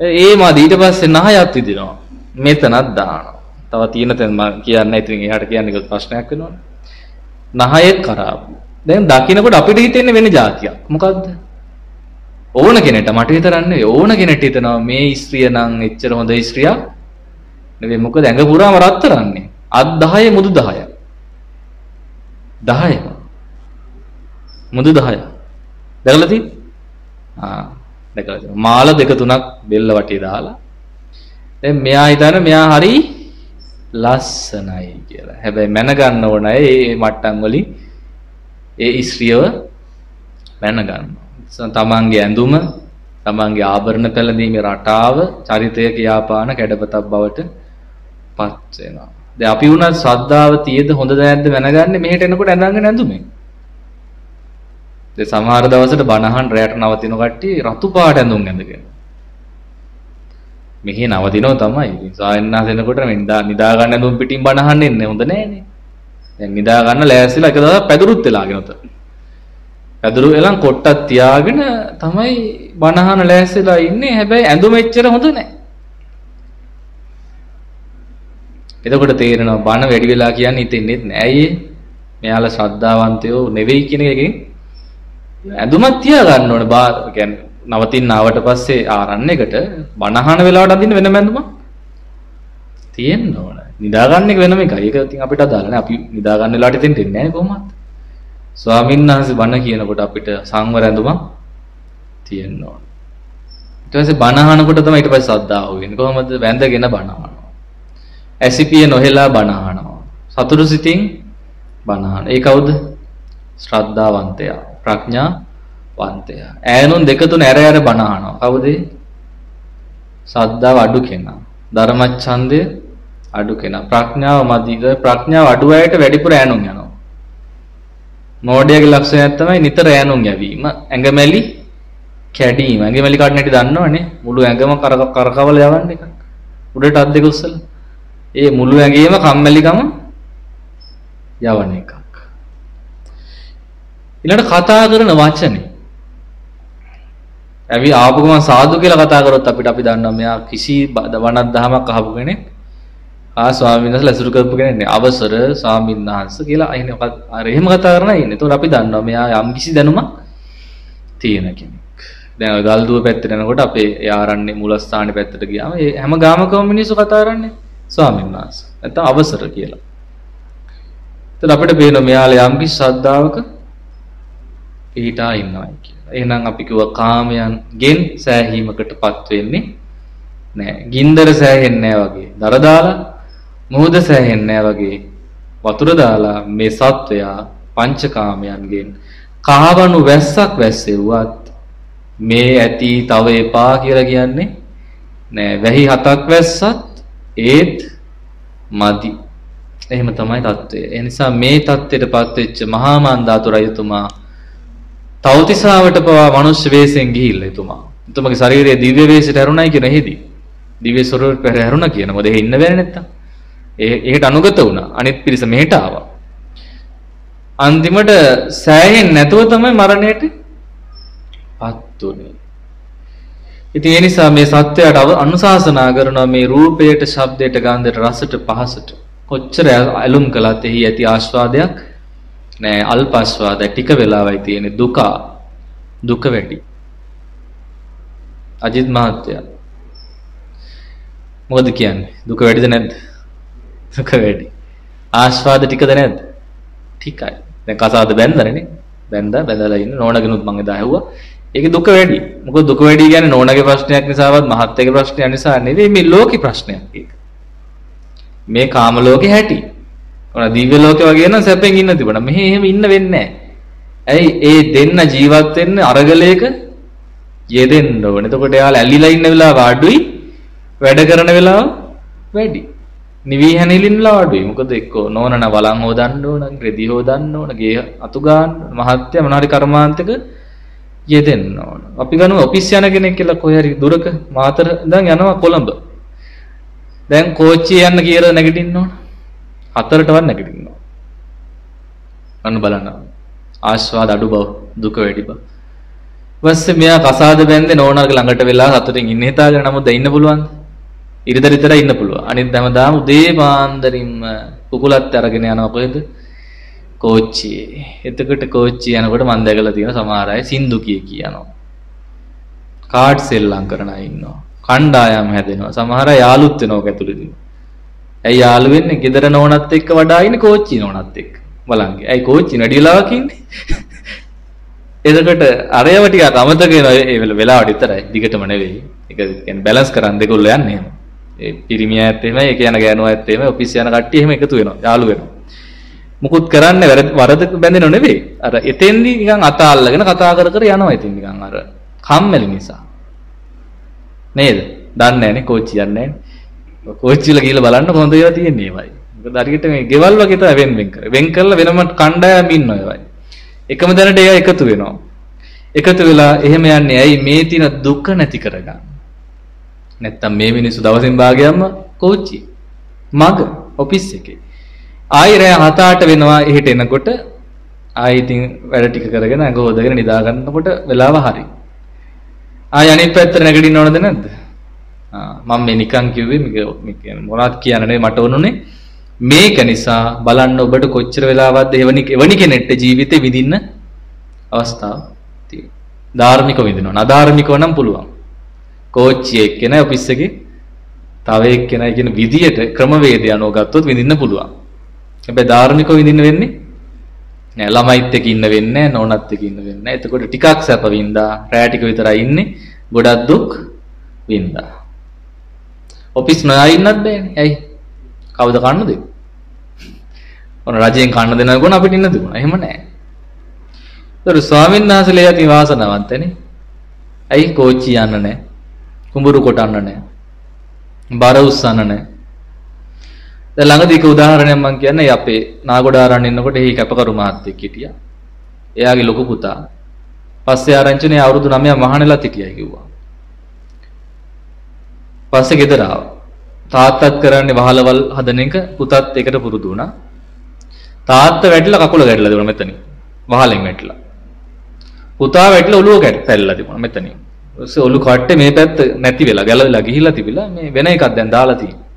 ඒ මාද ඊට පස්සේ නහයත් විදිනවා. මෙතනත් දානවා. තව තියෙන තැන් මම කියන්න ඉතින් එහාට කියන්නේ ප්‍රශ්නයක් වෙනවනේ. නහයෙත් කරාබු. දැන් දකින්නකොට අපිට හිතෙන්නේ වෙන જાතියක්. මොකද්ද? ඕන කෙනෙක්ට මට විතරක් නෙවෙයි ඕන කෙනෙක්ට හිතනවා මේ ස්ත්‍රිය නම් එච්චර හොඳ ස්ත්‍රියක් නෙවෙයි මොකද ඇඟ පුරාම රත්තරන්නේ. අත් 10 මුදු 10. 10. මුදු 10. දැකලා තියෙන්නේ? ආ දැකලා තියෙනවා. මාල දෙක තුනක් බෙල්ල වටේ දාලා. දැන් මෙයා හිතන මෙයා හරි ලස්සනයි කියලා. හැබැයි මැන ගන්න ඕන අය මේ මට්ටම් වලින් ඒ ස්ත්‍රියව මැන ගන්නවා. තමන්ගේ ඇඳුම, තමන්ගේ ආභරණ පැළඳීමේ රටාව, චරිතය කියාපාන කැඩපතක් බවට පත් වෙනවා. දැන් අපි වුණත් ශ්‍රද්ධාව තියේද හොඳ නැද්ද මැනගන්නේ මෙහෙට එනකොට ඇඳගෙන ඇඳුමෙන්. දැන් සමහර දවසට බණහන් රැයට නවතින කට්ටිය රතු පාට ඇඳුම් ඇඳගෙන. මෙහි නවතිනව තමයි. සායන්නා දෙනකොට නිදා නිදා ගන්න ඇඳුම් පිටින් බණහන් එන්නේ හොඳ නෑනේ. දැන් නිදා ගන්න ලෑස්තිලා එක දවසක් පැදුරුත් වෙලාගෙන උතන. පැදුරු එලන් කොට්ටක් තියාගෙන තමයි බණහන ලෑස්තිලා ඉන්නේ. හැබැයි ඇඳුම එච්චර හොඳ නෑ. එතකොට තේරෙනවා බණ වැඩි වෙලා කියන්නේ හිතෙන්නේ නෑ. ඇයි මෙයාලා ශ්‍රද්ධාවන්තයෝ නෙවෙයි කියන එකකින් ඇඳුමක් තියා ගන්න ඕනේ. බා කියන්නේ නවතින්න ආවට පස්සේ ආරණ්‍යයකට බණහන වෙලාවට අඳින්න වෙනම ඇඳුමක් තියෙන්න ඕන. නිදා ගන්න එක වෙනම එකයි. ඒක ඉතින් අපිට අදාළ නැහැ. අපි නිදා ගන්න වෙලාවට ඉතින් දෙන්නේ නැහැ කොහොමද? ස්වාමීන් වහන්සේ බණ කියනකොට අපිට සංවර ඇඳුමක් තියෙන්න ඕන. ඊට පස්සේ බණ අහනකොට තමයි ඊට පස්සේ සද්දාව වෙන්නේ. කොහොමද? වැඳගෙන බණ අහනවා. ඇසිපිය නොහෙලා බණ අහනවා. සතුටු සිතින් බණ අහන. ඒ කවුද? ශ්‍රද්ධාවන්තයා, ප්‍රඥාවන්තයා. ඈනුන් දෙක තුන ඇර ඇර බණ අහනවා. කවුද? සද්දාව අඩු කෙනා. ධර්මච්ඡන්දය අඩු කෙනා. ප්‍රඥාව මදිද ප්‍රඥාව අඩු අයට වැඩිපුර ඈනුම් යනවා. මෝඩයාගේ ලක්ෂණයක් තමයි නිතර ඈනුම් යැවීම. ඇඟමැලි කැඩීම. ඇඟමැලි කඩන හැටි දන්නවනේ. මුළු ඇඟම කරකවල යවන්න එක. උඩට අත් දෙක උස්සලා. ඒ මුළු ඇඟේම කම්මැලිකම යවන එකක්. ඊළඟට කතා කරන වචනේ. ඇවි ආපු ගමන් සාදු කියලා කතා කරොත් අපිට අපි දන්නවා මෙයා කිසි වණක් දහමක් අහපු කෙනෙක්. ආ ස්වාමීන් වහන්සේ ලැසුරු කරපු කෙනෙක් නේ. අවසර ස්වාමීන් වහන්සේ කියලා අයිනේ අර එහෙම කතා කරන ඉන්නේ. ඒතකොට අපි දන්නවා මෙයා යම් කිසි දැනුමක් තියෙන කෙනෙක්. දැන් ඔය ගල්දුව පැත්තට යනකොට අපේ ඒ ආරණ්‍ය මූලස්ථානේ පැත්තට ගියාම ඒ හැම ගාමකම මිනිස්සු කතා කරන්නේ ස්වාමීන් වහන්සේ. නැත්නම් අවසර කියලා. එතකොට අපිට පේනවා මෙයාලා යම් කිසි ශ්‍රද්ධාවක පිහිටා ඉන්නවායි කියලා. එහෙනම් අපි කිව්වා කාමයන්ගෙන් සෑහීමකටපත් වෙන්නේ නෑ. ගින්දර සෑහෙන්නේ නෑ වගේ. දර දාලා මුහුද සෑහෙන්නේ නෑ වගේ. වතුර දාලා මේ සත්වයා පංචකාමයන්ගෙන් කහවණු වැස්සක් වැස්සෙව්වත් මේ ඇති තව එපා කියලා කියන්නේ නෑ. වැහි හතක් වැස්සත් ඒත් මදි. එහෙම තමයි தත්වය. ඒ නිසා මේ தත්ත්වයටපත් වෙච්ච මහා මන්දාතු රජතුමා තවතිසාවට පවා මනුෂ්‍ය වෙස්යෙන් ගිහිල්ලා එතුමා. එතුමාගේ ශරීරය දිව්‍ය වෙස්යට ඇරුණයි කියන හේදී. දිව්‍ය ස්වරූප පෙර ඇරුණා කියන මොකද එහෙ ඉන්න බැරි නැත්තම්. ඒ ඒකට අනුගත වුණා. අනිත් පිරිස මෙහෙට ආවා. අන්තිමට සෑහෙන්නේ නැතුව තමයි මරණයට පත් වුනේ. ඉතින් ඒ නිසා මේ සත්‍යයට අනුශාසනා කරනවා මේ රූපයට, ශබ්දයට, ගන්ධයට, රසට, පහසට කොච්චර ඇලුම් කළත් එහි ඇති ආස්වාදයක් නෑ අල්ප ආස්වාදය ටික වෙලාවයි තියෙන්නේ දුක දුක වැඩි. අජිත් මහත්තයා මොකද කියන්නේ? දුක වැඩිද නැද්ද? දුක වැඩි. ආස්වාද ටිකද නැද්ද? ටිකයි. දැන් කසාද බැන්දනේ බැන්දා බැඳලා ඉන්න නෝනගෙනුත් මම එදා ඇහුවා. ඒකේ දුක වැඩි. මොකද දුක වැඩි කියන්නේ නෝනගේ ප්‍රශ්නයක් නිසාවත් මහත්තයාගේ ප්‍රශ්නයක් නිසා නෙවෙයි මේ ලෝකේ ප්‍රශ්නයක් ඒක. මේ කාම ලෝකේ හැටි. ඔන දිව්‍ය ලෝකේ වගේ නම් සැපෙන් ඉන්න තිබුණා. මෙහෙ එහෙම ඉන්න වෙන්නේ ඇයි ඒ දෙන්න ජීවත් වෙන්න අරගලයක යෙදෙන්න ඕනේ. එතකොට එයාලා ඇලිලා ඉන්න වෙලාව අඩුයි. වැඩ කරන වෙලාව වැඩි. නිවි හැනෙලින් වෙලාව අඩුයි. මොකද එක්කෝ නෝනන වලන් හොදන්න ඕන, රෙදි හොදන්න ඕන, ගේ අතු ගන්න, මහත්ය මොනාරි කර්මාන්තක යෙදෙන්න ඕන. අපි ගනු ඔෆිස් යන කෙනෙක් කියලා කොහේ හරි දුරක මාතර ඉඳන් යනවා කොළඹ. දැන් කෝච්චිය යන්න කියලා නැගිටින්න ඕන. හතරටවත් නැගිටින්න ඕන. අන්න බලන්න. ආස්වාද අඩු බව, දුක වැඩි බව. ඊපස්සේ මෙයා කසාද බැන්දේ නෝනාගේ ළඟට වෙලා සතුටින් ඉන්න හිතාගෙන නමුත් දැන් ඉන්න පුළුවන්ද? ඉරිදා විතර ඉන්න පුළුවන්. අනිත් හැමදාම උදේ පාන්දරින්ම කුකුලත් අරගෙන යනවා කොහෙද? කෝච්චියේ. එතකොට කෝච්චිය යනකොට මම දැකලා තියෙන සමහර අය සින්දු කිය කියනවා. කාඩ් සෙල්ලම් කරන අය ඉන්නවා. කණ්ඩායම් හැදෙනවා. සමහර අය යාළුත් වෙනවා ඔක ඇතුළේදී. ඇයි යාළු වෙන්නේ? ගෙදර නෝනත් එක්ක වඩා ඉන්නේ කෝච්චි නෝනත් එක්ක. බලන්න. ඇයි කෝච්චි නඩි වෙලාවක් ඉන්නේ? එතකොට අරයව ටිකක් අමතක වෙනවා ඒ වෙලාවට විතරයි. දිගටම නෙවෙයි. ඒක කියන්නේ බැලන්ස් කරන් දෙකොල්ල යන්නේ එහෙම. ඒ පිරිමියා ඇත්ත එහෙමයි, ඒක යන ගෑනුවා ඇත්ත එහෙමයි, ඔෆිස් යන කට්ටිය එහෙම එකතු වෙනවා. යාළු වෙනවා. මුකුත් කරන්නේ වරද බැඳෙනව නෙවෙයි. අර එතෙන්දී නිකන් අත අල්ලගෙන කතා කර කර යනවා ඉතින් නිකන් අර කම්මැලි නිසා. නේද? දන්නේ නැනේ කෝච්චි යන්නේ නැහැ. කෝච්චිල ගිහලා බලන්න කොහොමද ඒවා තියෙන්නේ ඒවයි. මොකද හරියට මේ ගෙවල් වගේ තමයි වෙන් වෙන් කරේ. වෙන් කරලා වෙනම කණ්ඩායම් ඉන්නවා ඒවයි. එකම දැනට ඒවා එකතු වෙනවා. එකතු වෙලා එහෙම යන්නේ ඇයි මේ තියෙන දුක නැති කරගන්න. නැත්තම් මේ මිනිස්සු දවසින් භාගයක්ම කෝච්චි. මග ඔෆිස් එකේ. ආයි රෑ 7-8 වෙනවා එහෙට එනකොට ආයි ඉතින් වැඩ ටික කරගෙන අඟ හොදගෙන නිදා ගන්නකොට වෙලාව හරි. ආයි අනිත් පැත්තට නැගිටින්න ඕනද නැද්ද? ආ මම මේ නිකන් කිව්වේ මේ කියන්නේ මොනවද කියන්නේ මට ඕනුනේ මේක නිසා බලන්න ඔබට කොච්චර වෙලාවක්ද එවනි එවනි කෙනෙක්ට ජීවිතේ විඳින්න අවස්ථාව තියෙනවා. ධාර්මිකව විඳිනවා. අධාර්මිකව නම් පුළුවන්. කෝච්චි එක්කෙනා ඔෆිස් එකේ තව එක්කෙනා කියන විදියට ක්‍රමවේදය අනුව ගත්තොත් විඳින්න පුළුවන්. හැබැයි ධාර්මිකව විඳින්න වෙන්නේ නෑ ළමයිත් එක්ක ඉන්න වෙන්නේ නෑ නෝනත් එක්ක ඉන්න වෙන්නේ නෑ. එතකොට ටිකක් සැප වින්දා රෑ ටික විතරයි ඉන්නේ. ගොඩක් දුක් වින්දා. ඔෆිස් නොයා ඉන්නත් බෑනේ. ඇයි? කවුද කන්න දෙන්නේ? ඔන්න රජයෙන් කන්න දෙනකොට අපිට ඉන්න දුන්නා. එහෙම නෑ. ඒතර ස්වාමීන් වහන්සේලා යති වාසනාවන්තනේ. ඇයි කෝච්චි යන්න නෑ. කුඹුරු කොටන්න නෑ. බර උස්සන්න නෑ. දැන් ළඟදී එක උදාහරණයක් මම කියන්නේ අපේ නාගොඩාරන් ඉන්නකොට එහි කැපකරු මහත්තයෙක් හිටියා. එයාගේ ලොකු පුතා පස්සේ ආරංචිනේ අවුරුදු 9ක් මහානෙලත් හිටියයි කිව්වා. පස්සේ ගෙදර ආවා. තාත්තත් කරන්නේ වහලවල් හදන එක පුතත් එකට පුරුදු වුණා. තාත්තා වැටිලා කකුල ගැටලා දුන්නා මෙතනින්. වහලෙන් වැටිලා. පුතා වැටිලා ඔළුව ගැට පැල්ලලා තිබුණා මෙතනින්. ඊස්සේ ඔලු කට්ටේ මේ පැත්ත නැති වෙලා ගැලවිලා ගිහිල්ලා තිබිලා මේ වෙන එකක් දැන් දාලා තියෙනවා.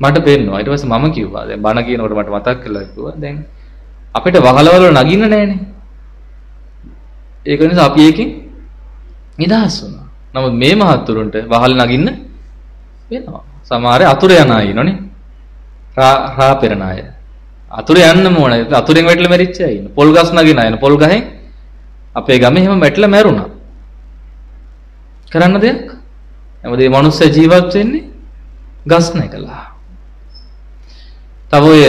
මට පේනවා. ඊට පස්සේ මම කිව්වා දැන් බණ කියනකොට මට මතක් කළා කිව්වා දැන් අපිට වහලවල නගින්න නැහනේ. ඒක නිසා අපි ඒකෙන් නිදහස් වුණා. නමුත් මේ මහත්තුරුන්ට වහල් නගින්න වෙනවා. සමහර අතුරු යන අය ඉන්නෝනේ. රා රා පෙරන අය. අතුරු යන්නම ඕන. අතුරෙන් වැටලා මැරිච්ච අය ඉන්න. පොල් ගස් නගින අය. පොල් ගහෙන් අපේ ගමේ එහෙම වැටලා මැරුණා. කරන්න දෙයක්. හැමදේ මනුස්ස ජීවත් වෙන්නේ ගස් නැකලා. තව ඔය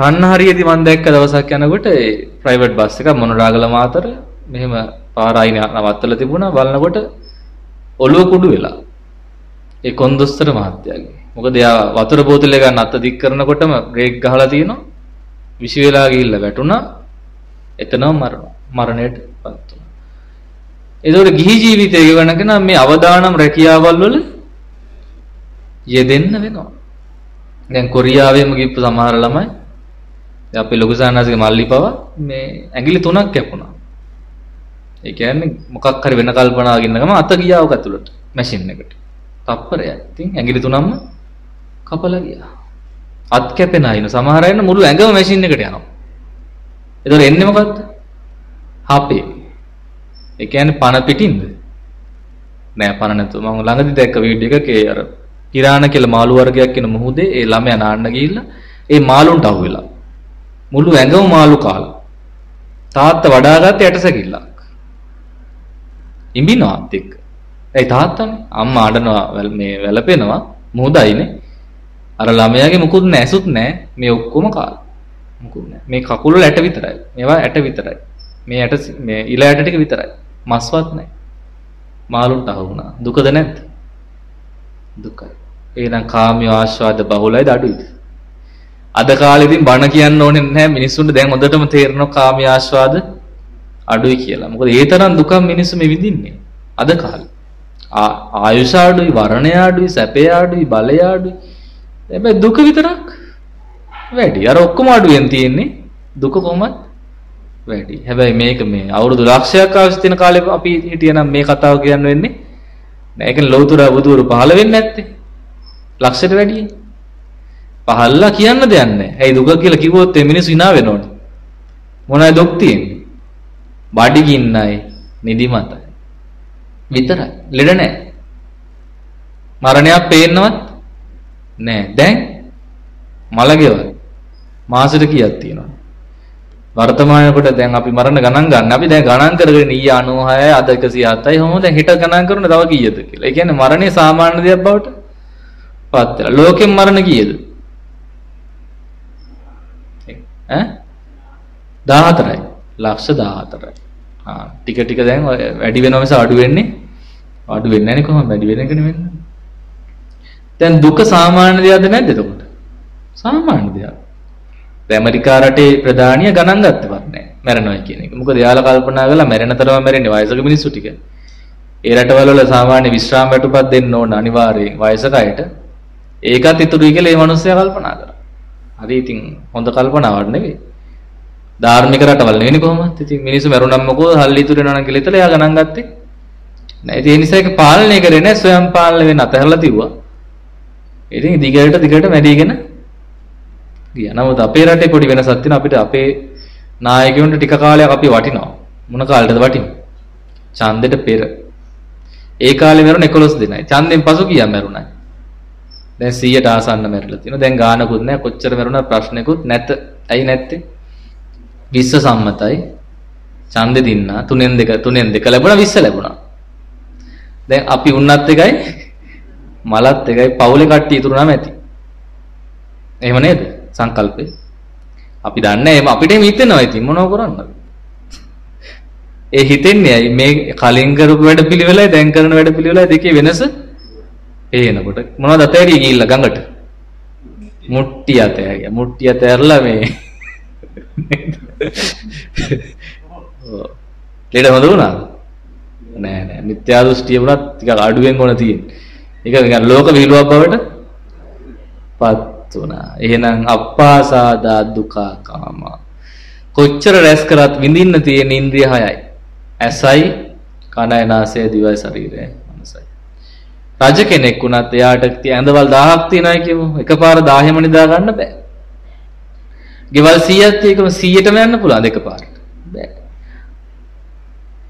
රන්හරියේදී මම දැක්ක දවසක් යනකොට ඒ ප්‍රයිවට් බස් එකක් මොනරාගල මාතර මෙහෙම පාර අයින නවත්තලා තිබුණා. බලනකොට ඔළුව කුඩු වෙලා. ඒ කොන්දොස්තර මහත්තයාගේ. මොකද එයා වතුර බෝතලය ගන්න අත දික් කරනකොටම බ්‍රේක් ගහලා තියෙනවා. විශ් වෙලා ගිහිල්ලා වැටුණා. එතනම මරණ මරණයට පත් වුණා. ඒතකොට ගිහි ජීවිතය ගෙවන කෙනා මේ අවදානම් රැකියාවල් වල යෙදෙන්න වෙනවා. දැන් කොරියාවෙම ගිහපු සමහර ළමයි අපේ ලොකු සානාසික මල්ලි පව මේ ඇඟිලි තුනක් කැපුණා. ඒ කියන්නේ මොකක් හරි වෙන කල්පනාවක් ඉන්න ගම අත ගියා ඔක ඇතුළට මැෂින් එකට. තප්පරයක්. ඉතින් ඇඟිලි තුනක්ම කපලා ගියා. අත් කැපෙන අයින සමහර අය මුළු ඇඟම මැෂින් එකට යනවා. ඒතකොට එන්නේ මොකද්ද? හපේ. ඒ කියන්නේ පණ පිටින්ද? නෑ පණ නැතුව මම ළඟදි දැක්ක වීඩියෝ එකක ඒ අර ඉරාන කියලා මාළු වර්ගයක් කියන මුහුදේ ඒ ළමයා නාන්න ගිහිල්ලා ඒ මාළුන්ට අහුවෙලා. මුළු ඇඟම මාළු කාලා. තාත්තා වඩාගත්ත යටසැකිල්ලක් ඉඹිනවත් එක්ක. ඒ තාත්තනේ අම්මා අඬනවා මේ වැළපෙනවා. මුහුදයිනේ. අර ළමයාගේ මුකුත් නැසුත් නැහැ මේ ඔක්කොම කාලා. මුකුත් නැහැ මේ කකුල වල ඇට විතරයි. මේවා ඇට විතරයි. මේ ඇට මේ ඉල ඇට ටික විතරයි. මස්වත් නැහැ මාළුන්ට අහු වුණා දුකද නැද්ද? දුකයි. එහෙනම් කාමී ආස්වාද බහුලයිද අඩුයිද? අද කාලෙදී බණ කියන්න ඕනේ නැහැ මිනිස්සුන්ට දැන් හොඳටම තේරෙනවා කාමී ආස්වාද අඩුයි කියලා. මොකද ඒ තරම් දුකක් මිනිස්සු මේ විඳින්නේ අද කාලේ. ආයුෂ අඩුයි, වර්ණය අඩුයි, සැපය අඩුයි, බලය අඩුයි. හැබැයි දුක විතරක් වැඩි. අර ඔක්කොම අඩුවෙන් තියෙන්නේ දුක කොහොමද වැඩි. හැබැයි මේක මේ අවුරුදු ලක්ෂයක් අවශ්‍ය තියෙන කාලේ අපි හිටියනම් මේ කතාව කියන්න වෙන්නේ නෑ. ඒක ලෞතර බුදුරු පහළ වෙන්නේ නැත්තේ. ලක්ෂයට වැඩියි. පහළලා කියන්න දෙයක් නෑ. ඇයි දුක කියලා කිව්වොත් ඒ මිනිස්සු hina වෙනවනේ. මොනවද දුක් තියෙන්නේ? බඩගින්නයි, නිදිමතයි. විතරයි. ලෙඩ නෑ. මරණයක් පේන්නවත් නෑ. දැන් මලගෙවල් මාසෙට කීයක් තියෙනවද? වර්තමානයේකොට දැන් අපි මරණ ගණන් ගන්න. අපි දැන් ගණන් කරගෙන ඊයේ 96 අද 107යි. කොහොමද දැන් හෙට ගණන් කරන තව කීයද කියලා. ඒ කියන්නේ මරණය සාමාන්‍ය දෙයක් බවට පත් වෙලා. ලෝකෙන් මරණ කීයද? ඈ 14යි. ලක්ෂ 14යි. ආ ටික ටික දැන් වැඩි වෙනව මිස අඩු වෙන්නේ අඩු වෙන්නේ නැහැ නේ කොහොමද වැඩි වෙන එකනේ වෙන්නේ. දැන් දුක සාමාන්‍ය දෙයක්ද නැද්ද එතකොට? සාමාන්‍ය දෙයක්. ඇමරිකා රටේ ප්‍රධානිය ගණන් ගත්තවත් නැහැ මැරෙනවා කියන එක. මොකද එයාලා කල්පනා කළා මැරෙන තරම මැරෙන්නේ වයසක මිනිස්සු ටික. ඒ රටවල වල සාමාන්‍ය විශ්‍රාම වැටුපක් දෙන්න ඕන අනිවාර්යයෙන් වයසක අයට. ඒකත් ඉතුරුයි කියලා මේ මිනිස්සයා කල්පනා කරා. හරි ඉතින් හොඳ කල්පනාවක් නෙවෙයි. ධාර්මික රටවල් නෙවෙයි කොහොමද? ඉතින් මිනිස්සු මැරුණාම මොකද හල්ලි ඉතුරු වෙනවා නම් කියලා හිතලා එයා ගණන් ගත්තේ. නෑ ඒ නිසා ඒක පාලනය කරේ නෑ ස්වයං පාලනය වෙන්න අතහැරලා තිබ්වා. ඉතින් දිගට දිගට මැරිගෙන ගියා. නමුත් අපේ රටේ පොඩි වෙනසක් තියෙනවා අපිට අපේ නායකයන්ට ටික කාලයක් අපි වටිනවා. මොන කාලෙටද වටින්නේ? ඡන්දෙට පෙර. ඒ කාලේ මරුණ 11 දෙනයි. ඡන්දෙන් පසු කීයක් මරුණයි? දැන් 100ට ආසන්න මැරිලා තියෙනවා. දැන් ගානකුත් නැහැ. කොච්චර මරුණා ප්‍රශ්නෙකුත් නැත. ඇයි නැත්තේ? විශ්ව සම්මතයි. ඡන්දෙ දින්නා. තුනෙන් දෙක තුනෙන් දෙක ලැබුණා 20 ලැබුණා. දැන් අපි උන්නත් එකයි මලත් එකයි පවුලේ කට්ටිය ඉතුරු නම් ඇති. එහෙම නේද? සංකල්පේ. අපි දන්නේ එහෙම අපිට එහෙම හිතෙනවා ඉතින් මොනව කරන්නද? ඒ හිතෙන්නේ ඇයි මේ කලින් කරපු වැඩ පිළිවෙලයි දැන් කරන වැඩ පිළිවෙලයි දෙකේ වෙනස එනකොට මොනවද අතෑරිය ගිහිල්ලා ගඟට මුට්ටි අතෑරිය මුට්ටි අතෑරලා මේ ලේඩ හොඳ වුණාද නෑ නෑ මිත්‍යා දෘෂ්ටිය වුණත් ටිකක් අඩුවෙන් ඕන තියෙන්නේ ඒක නිකන් ලෝක විහිළුවක් බවට පත් වුණා. එහෙනම් අප්පාසාදා දුකා කාමා. කොච්චර රැස් කරත් විඳින්න තියෙන ඉන්ද්‍රිය හයයි. ඇසයි, කනයි, නාසය, දිවයි, ශරීරය, මනසයි. රජ කෙනෙක් වුණත් එයාට ඇඳවල් 1000ක් තියෙනයි කියමු. එකපාර 1000ම නිදා ගන්න බෑ. ගෙවල් 100ක් තියෙකම 100ටම යන්න පුළුවන් එකපාරට. බෑ.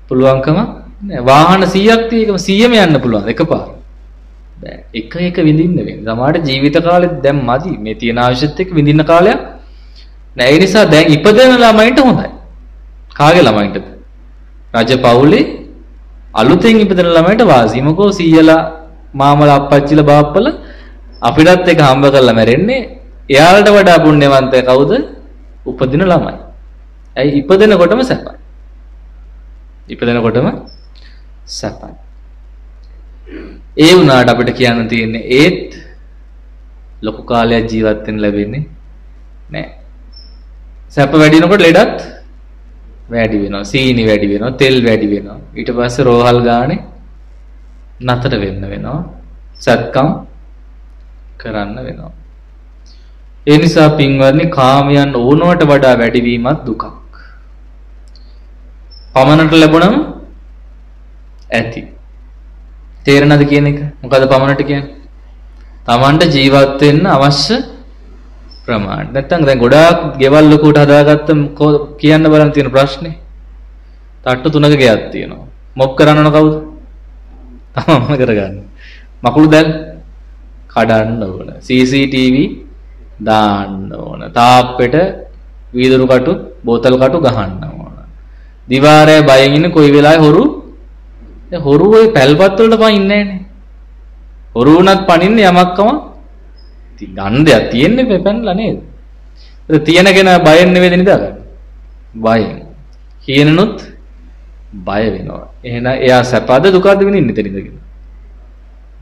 පුළුවන්කම නෑ. වාහන 100ක් තියෙකම 100ම යන්න පුළුවන් එකපාරට. බෑ එක එක විඳින්න වෙන්නේ. සමහරට ජීවිත කාලෙත් දැන් මදි. මේ තියෙන ආයුෂෙත් එක්ක විඳින්න කාලයක් නෑ. ඒ නිසා දැන් ඉපදෙන ළමයින්ට හොඳයි. කාගේ ළමයින්ටද? රජ පවුලේ අලුතෙන් ඉපදෙන ළමයින්ට වාසි. මොකෝ සීයලා මාමලා අප්පච්චිලා බාප්පලා අපිටත් එක හම්බ කරලා මැරෙන්නේ. එයාලට වඩා පුණ්‍යවන්තය කවුද? උපදින ළමයි. ඇයි ඉපදෙනකොටම සැපයි. ඉපදෙනකොටම සැපයි. ඒ වුණාට අපිට කියන්න තියෙන්නේ ඒත් ලොකු කාලයක් ජීවත් වෙන්න ලැබෙන්නේ නැහැ. සැප වැඩි වෙනකොට ලෙඩත් වැඩි වෙනවා. සීනි වැඩි වෙනවා, තෙල් වැඩි වෙනවා. ඊට පස්සේ රෝහල් ගානේ නතර වෙන්න වෙනවා. සත්කම් කරන්න වෙනවා. ඒ නිසා පින්වත්නි කාමයන් ඕනවට වඩා වැඩිවීමත් දුකක්. පමණට ලැබුණම ඇති. තේරෙනවද කියන එක? මොකද පමණට කියන්නේ? Tamanට ජීවත් වෙන්න අවශ්‍ය ප්‍රමාණය. නැත්තම් දැන් ගොඩාක් ගෙවල් ලොකුට හදාගත්තම කියන්න බලන්න තියෙන ප්‍රශ්නේ. තට්ටු තුනක ගෙයක් තියෙනවා. මොක් කරන්න ඕන කවුද? (laughs) තමන්ම කරගන්න. මකුළු දැල් කඩන්න ඕන. CCTV දාන්න ඕන. තාප්පෙට වීදුරු කටු, බෝතල් කටු ගහන්න ඕන. දිවාරය බයෙන් ඉන්න කොයි වෙලාවෙ හොරු දැන් හොරු ওই පැල්පත් වලට පනින්නේ නැහනේ. හොරු වුණත් පනින්නේ යමක්කම ඉතින් ගන්න දෙයක් තියෙන්නේ පෙපැන්නලා නේද? ඒක තියෙන කෙනා බයෙන් නෙවෙයි නිදාගන්නේ. බයෙන්. කියනනොත් බය වෙනවා. එහෙනම් එයා සැපද දුකද විඳින්නේ එතන ඉඳගෙන?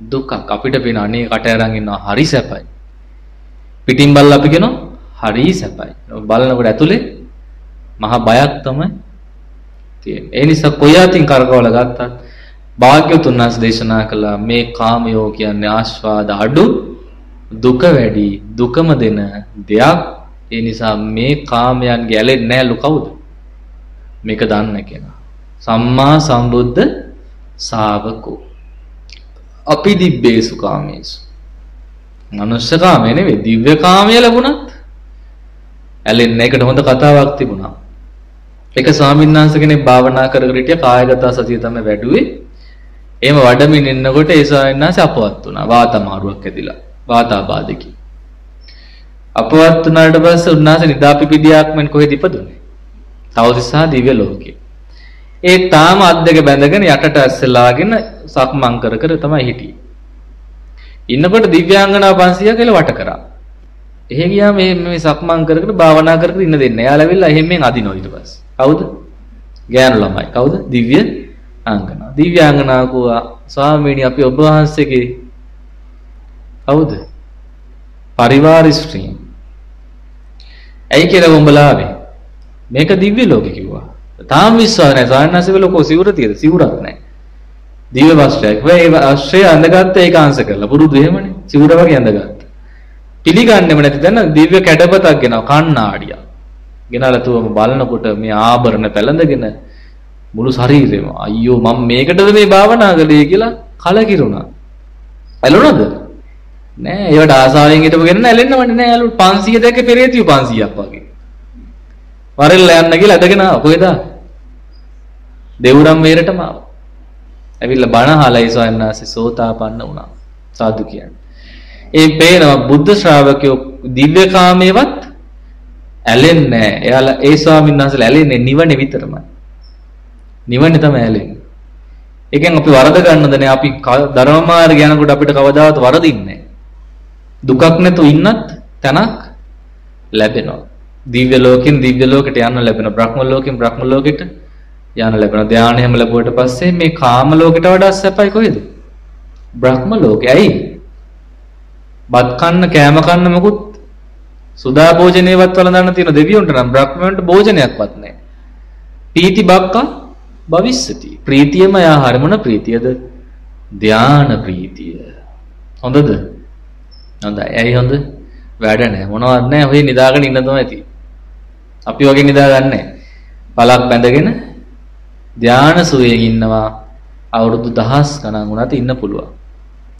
දුකක් අපිට පේන අනේ කට අරන් ඉන්නවා හරි සැපයි. පිටින් බලලා අපි කියනවා හරි සැපයි. බලනකොට ඇතුලේ මහා බයක් තමයි තියෙන. ඒ නිසා කොයි අතින් කරකවල ගත්තත් භාග්‍යවතුන් වහන්සේ දේශනා කළා මේ කාමයෝ කියන්නේ ආස්වාද අඩු දුක වැඩි දුකම දෙන දෙයක්. ඒ නිසා මේ කාමයන් ගැලෙන්නේ නැහැ කවුද? මේක දන්න කෙනා. සම්මා සම්බුද්ධ ශාවකෝ. අපි දිබ්බේසු කාමේසු. මනුෂ්‍ය කාමය නෙවෙයි දිව්‍ය කාමය ලැබුණත් ඇලෙන්න එකට හොඳ කතාවක් තිබුණා. එක ස්වාමීන් වහන්සේ කෙනෙක් භාවනා කර කර හිටිය කායගත සතිය තමයි වැඩුවේ. එහෙම වඩමින් ඉන්නකොට ඒ ස්වාමීන් වහන්සේ අපවත් වුණා. වාත මාරුවක් ඇදිලා. වාතාබාධකී. අපවත් වුණාට පස්සේ උන්වහන්සේ නිදාපිපිදියාක් මෙන් කොහෙද ඉපදුනේ? තවතිසා දිව්‍ය ලෝකේ. ඒ තාම අත් දෙක බැඳගෙන යටට ඇස්සලාගෙන සක්මන් කර කර තමයි හිටියේ. ඉන්නකොට දිව්‍යාංගනා 500 කියලා වට කරා. එහෙ ගියාම මේ මේ සක්මන් කර කර භාවනා කර කර ඉන්න දෙන්නේ. එයාලා ඇවිල්ලා එහෙම අදිනවා ඊට පස්සේ. කවුද? ගෑනු ළමයි. කවුද? දිව්‍ය ආංගනා. දිව්‍යාංගනා කෝවා ස්වාමීනි අපි ඔබ වහන්සේගේ කවුද? පරිවාර ස්ත්‍රීන්. ඇයි කියලා උඹලා ආවේ? මේක දිව්‍ය ලෝකෙ කිව්වා. තාම විශ්වාස නැහැ. සායනසික ලෝකෝ සිවුර තියෙද? සිවුරක් නැහැ. දිව්‍ය වස්ත්‍රයක්. ඒ වස්ත්‍රය අඳගත්ත ඒක ආංශ කරලා. පුරුදු එහෙමනේ. සිවුර වගේ අඳගත්ත. පිළිගන්නෙම නැති දැන දිව්‍ය කැඩපතක් ගෙනව කණ්ණාඩිය. ගෙනලා තුවම බලනකොට මේ ආභරණ පැලඳගෙන මුළු ශරීරෙම අයියෝ මම මේකටද මේ භාවනා කළේ කියලා කලකිරුණා. ඇලුනද? නෑ ඒවට ආසාවෙන් හිටපු කෙනා ඇලෙන්නවන්නේ නෑ ඇලු 500 දැක්ක පෙරේතියු 500ක් වගේ. වරෙල්ල යන්න කියලා ඇදගෙන ආව කොහෙද? දෙවුරම් වේරටම ආවා. ඇවිල්ලා බණ අහලා ඒ ස්වාමීන් වහන්සේ සෝතාපන්න වුණා. සාදු කියන්නේ. ඒ පේනවා බුද්ධ ශ්‍රාවකයෝ දිව්‍ය කාමයේවත් ඇලෙන්නේ නැහැ. එයාලා ඒ ස්වාමීන් වහන්සේලා ඇලෙන්නේ නිවන විතරමයි. නිවන තමයි ඇලෙන්නේ. ඒකෙන් අපි වරද ගන්නද නේ අපි ධර්ම මාර්ගය යනකොට අපිට කවදාවත් වරදින්නේ දුකක් නැතුව ඉන්නත් තැනක් ලැබෙනවා. දිව්‍ය ලෝකෙන් දිව්‍ය ලෝකෙට යන්න ලැබෙනවා. බ්‍රහ්ම ලෝකෙන් බ්‍රහ්ම ලෝකෙට යන්න ලැබෙනවා. ධානය හැම ලැබුවට පස්සේ මේ කාම ලෝකෙට වඩා සැපයි කොහෙද? බ්‍රහ්ම ලෝකේ. ඇයි? බත් කන්න කෑම කන්න මොකුත් සුදා භෝජනේවත් වළඳන්න තියෙන දෙවියන්ට නම් බ්‍රහ්මයන්ට භෝජනයක්වත් නැහැ. පීති බක්කා භවිස්සති. ප්‍රීතියම ආහාර මොන ප්‍රීතියද? ධාන ප්‍රීතිය. හොඳද? හොඳයි. ඇයි හොඳ? වැඩ නැහැ. මොනවත් නැහැ. ඔය නිදාගෙන ඉන්න තමයි ඇති. අපි වගේ නිදාගන්නේ පලක් බැඳගෙන ධාන සුවයෙන් ඉන්නවා. අවුරුදු දහස් ගණන් වුණත් ඉන්න පුළුවන්.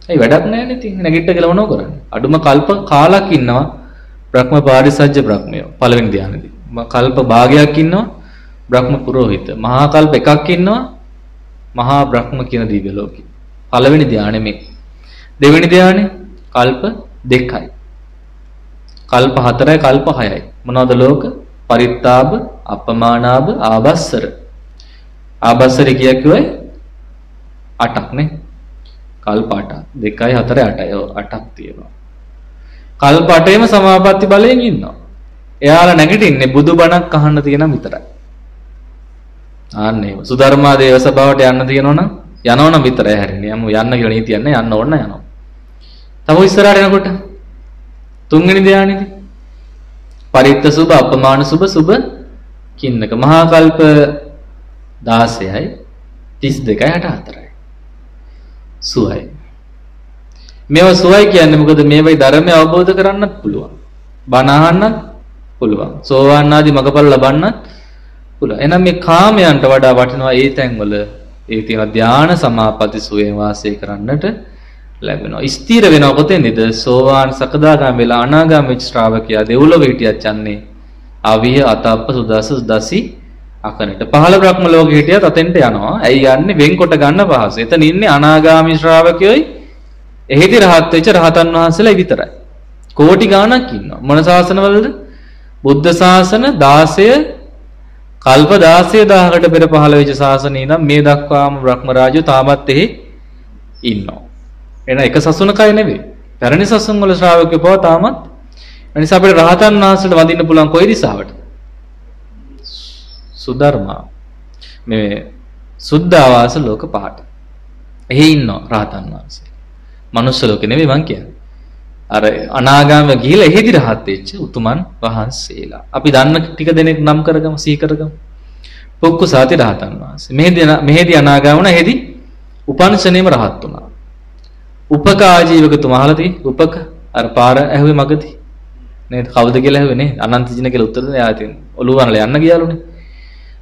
ඒ වැඩක් නැහැ ඉතින් නැගිට කියලා මොනව කරන්නේ? අඩුම කල්ප කාලක් ඉන්නවා බ්‍රහ්ම පාරිසජ්‍ය බ්‍රහ්මය පළවෙනි ධානයේදී. කල්ප භාගයක් ඉන්නවා බ්‍රහ්ම පුරোহিত. මහා කල්ප එකක් ඉන්නවා මහා බ්‍රහ්ම කියන දිව්‍ය ලෝකෙ. පළවෙනි ධානය මේ. දෙවෙනි ධානය කල්ප දෙකයි. කල්ප හතරයි කල්ප හයයි. මොනවද ලෝක? පරිත්තාබ, අපමානාබ, ආබස්සර. ආබස්සර කිය අටක් නේ. කල්ප 8ක් 2යි 4යි 8යි ඔව් 8ක් තියෙනවා. කල්ප 8ේම සමාපatti බලයෙන් ඉන්නවා. එයාලා නැගිටින්නේ බුදුබණක් අහන්න තියෙන විතරයි. ආන්නේ සුධර්මා දේව සභාවට යන්න තියෙනවනම් යනවනම් විතරයි හැරෙන්නේ. යමු යන්න කියලා නීතියක් නැහැ යන්න ඕන යනවා. තව ඉස්සරහට එනකොට තුන්වෙනි ධානයේදී පරිත්ත සුබ අපමාන සුබ සුබ කින්නක මහා කල්ප 16යි 32යි 64යි සුවයි. මේවා සුවයි කියන්නේ මොකද මේවයි ධර්මය අවබෝධ කරන්නත් පුළුවන්. බණ අහන්නත් පුළුවන්. සෝවාන් ආදී මගපල ලබන්නත් පුළුවන්. එහෙනම් මේ කාමයන්ට වඩා වටිනවා ඒ තැන්වල ඒ තියෙන ධාන සමාපatti සුවයෙන් වාසය කරන්නට ලැබෙනවා. ස්ථීර වෙනවා කොතෙන්ද? සෝවාන් සකදාගාම වෙලා අනාගාම වෙච්ච ශ්‍රාවකයා දෙව්ලොව හිටියත් යන්නේ අවිය අතප්ප සුදස්ස දසි අකනට පහළ බ්‍රහ්ම ලෝකෙ හිටියත් අතෙන්ට යනවා. ඇයි යන්නේ? වෙන්කොට ගන්න පහසු. එතන ඉන්නේ අනාගාමී ශ්‍රාවකයෝයි එහෙදි රහත් වෙච්ච රහතන් වහන්සේලා විතරයි. කෝටි ගාණක් ඉන්නවා. මොන ශාසනවලද? බුද්ධ ශාසන 16 කල්ප 16000කට පෙර පහළ වෙච්ච ශාසනය නම් මේ දක්වාම බ්‍රහ්ම රාජ්‍ය තාමත් එහි ඉන්නවා. එන එක සසුනකයි නෙවෙයි. පැරණි සසුන් වල ශ්‍රාවකයෝ පව තාමත් එනිසා අපිට රහතන් වහන්සේට වඳින්න පුළුවන් කොයි දිසාවට? සුධර්මා මේ සුද්ධාවාස ලෝක පහට. එහි ඉන්නවා රහතන් වහන්සේ. මනුස්ස ලෝකෙ නෙවෙයි මං කියන්නේ. අර අනාගාම ගිහිලා එහෙදි රහත් වෙච්ච උතුමන් වහන්සේලා. අපි දන්න ටික දෙනෙක් නම් කරගමු සිහි කරගමු. පොක්කු සාති රහතන් වහන්සේ. මෙහෙදී මෙහෙදී අනාගාම වුණා. එහෙදී උපන්සනේම රහත් වුණා. උපක ආජීවකතුමා අහලා තියෙයි. උපක අර පාර ඇහුවේ මගදී. නේද? කවුද කියලා ඇහුවේ නේ? අනන්ත ජින කියලා උත්තර දෙන්න යා තියෙන. ඔළුව වනලා යන්න ගියාලුනේ.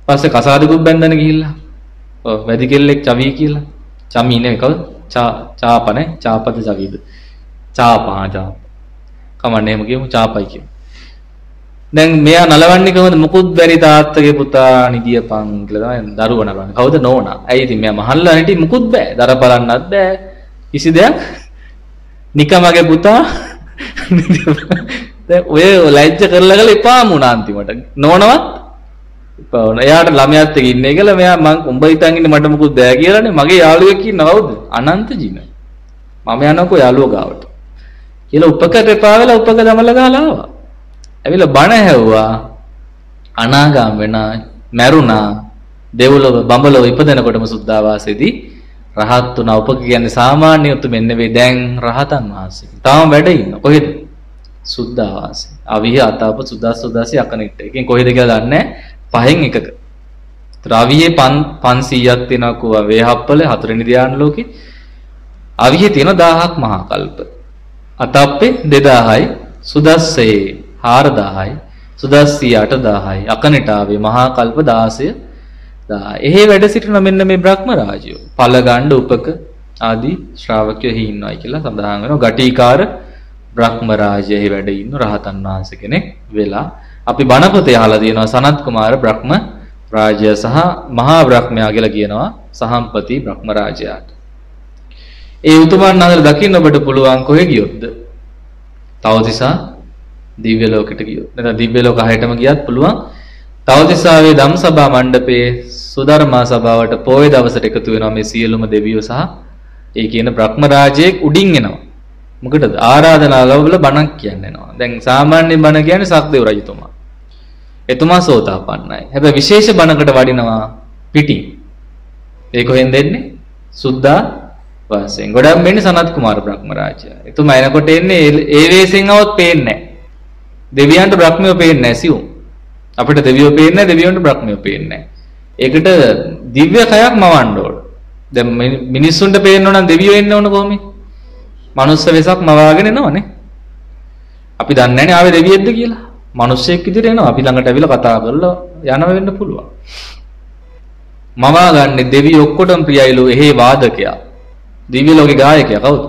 පස්සේ කසාදකුත් බැන්දන ගිහිල්ලා. ඔව් වැඩි කෙල්ලෙක් චවි කියලා. චමි නෙවෙයි කවුද? චා චාපනේ චාපද චවිද? චාපා චාප. කමන්නේ එහෙම කියමු චාපයි කියමු. දැන් මෙයා නලවන්නේ කොහොමද මුකුත් බැරි තාත්තගේ පුතා නිදියපන් කියලා තමයි දරුවා නලවන්නේ. කවුද නෝනා? ඇයි ඉතින් මෙයා මහල්ලා හිටි මුකුත් බෑ. දර බලන්නත් බෑ. කිසි දෙයක්. නිකමගේ පුතා (laughs) දැන් ඔය ලැජ්ජ කරලා ගල එපාම වුණා අන්තිමට. නෝනවත් එපා වුණා. එයාට ළමයාත් එක්ක ඉන්නේ කියලා මෙයා මං උඹ හිතන් ඉන්නේ මට මුකුත් බෑ කියලානේ. මගේ යාළුවෙක් ඉන්න කවුද? අනන්ත ජින. මම යනකො යාළුවා ගාවට. කියලා උපකට එපා වෙලා උපක දමලා ගහලා ආවා. ඇවිල්ලා බණ ඇහුවා. අනාගාම වෙනා, මැරුණා. දෙව්ලොව බඹලොව ඉපදෙනකොටම සුද්ධාවාසෙදී රහත් වුණා. උපක කියන්නේ සාමාන්‍ය උතුමෙන් නෙවෙයි දැන් රහතන් වහන්සේ. තාම වැඩ ඉන්න. කොහෙද? සුද්ධාවාසෙ. අවිහ අතාප සුදා සුදාසි අකනිට. එකෙන් කොහෙද කියලා දන්නේ පහෙන් එකක. රවියේ 500ක් තියෙනවා කෝ වේහප්පල හතරෙනි ධ්‍යාන ලෝකේ. අවිහේ තියෙන 1000ක් මහා කල්ප. අතප්පේ 2000යි සුදස්සයේ 4000යි සුදස්සී 8000යි අකනිටාවේ මහා කල්ප 16 එහෙ වැඩ සිටින මෙන්න මේ බ්‍රහ්ම රාජයෝ ඵල ගණ්ඩ උපක ආදී ශ්‍රාවකයෝ එහි ඉන්නවයි කියලා සඳහන් වෙනවා ගටිකාර බ්‍රහ්ම රාජයෙහි වැඩ ඉන්න රහතන් වහන්සේ කෙනෙක් වෙලා අපි බණ පොතේ අහලා තියෙනවා සනත් කුමාර බ්‍රහ්ම රාජය සහ මහා බ්‍රහ්මයා කියලා කියනවා සහම්පති බ්‍රහ්ම රාජයාට. ඒ උතුමන් අතර දකින්න ඔබට පුළුවන් කොහෙ ගියොත්ද? තවතිසා දිව්‍ය ලෝකෙට ගියොත්. නැත්නම් දිව්‍ය ලෝක හයටම ගියත් පුළුවන්. තවතිසාවේ ධම් සභා මණ්ඩපයේ සුධර්මා සභාවට පොය දවසට එකතු වෙනවා මේ සියලුම දෙවියෝ සහ ඒ කියන බ්‍රහ්ම රාජයෙක් උඩින් එනවා. මොකටද? ආරාධනා ලැබවල බණක් කියන්න එනවා. දැන් සාමාන්‍ය බණ කියන්නේ සක්දේව රජතුමා. එතුමා සෝතාපන්නයි. හැබැයි විශේෂ බණකට වඩිනවා පිටින්. ඒ කොහෙන්ද එන්නේ? සුද්ධා වාසයෙන්. ගොඩක් වෙන්නේ සනත් කුමාර බ්‍රහ්ම රාජයා. එතුමා එනකොට එන්නේ ඒ වේසෙන් આવොත් පේන්නේ නැහැ. දෙවියන්ට බ්‍රහ්මයෝ පේන්නේ නැහැ සිවුම්. අපිට දෙවියෝ පේන්නේ නැහැ දෙවියන්ට බ්‍රහ්මයෝ පේන්නේ නැහැ. ඒකට දිව්‍ය කයක් මවන්න ඕන. දැන් මිනිස්සුන්ට පේන්න ඕන නම් දෙවියෝ එන්න ඕන කොහොමද? මනුස්ස වෙසක් මවාගෙන එනවනේ. අපි දන්නේ නැනේ ආවේ දෙවියෙක්ද කියලා. මිනිස්සෙක් විදිහට එනවා. අපි ළඟට ඇවිල්ලා කතා කරලා යනවා වෙන්න පුළුවන්. මවා ගන්න දෙවියෝ ඔක්කොටම ප්‍රියයිලු එහෙ වාදකයා. දිව්‍ය ලෝකේ ගායකයා කවුද?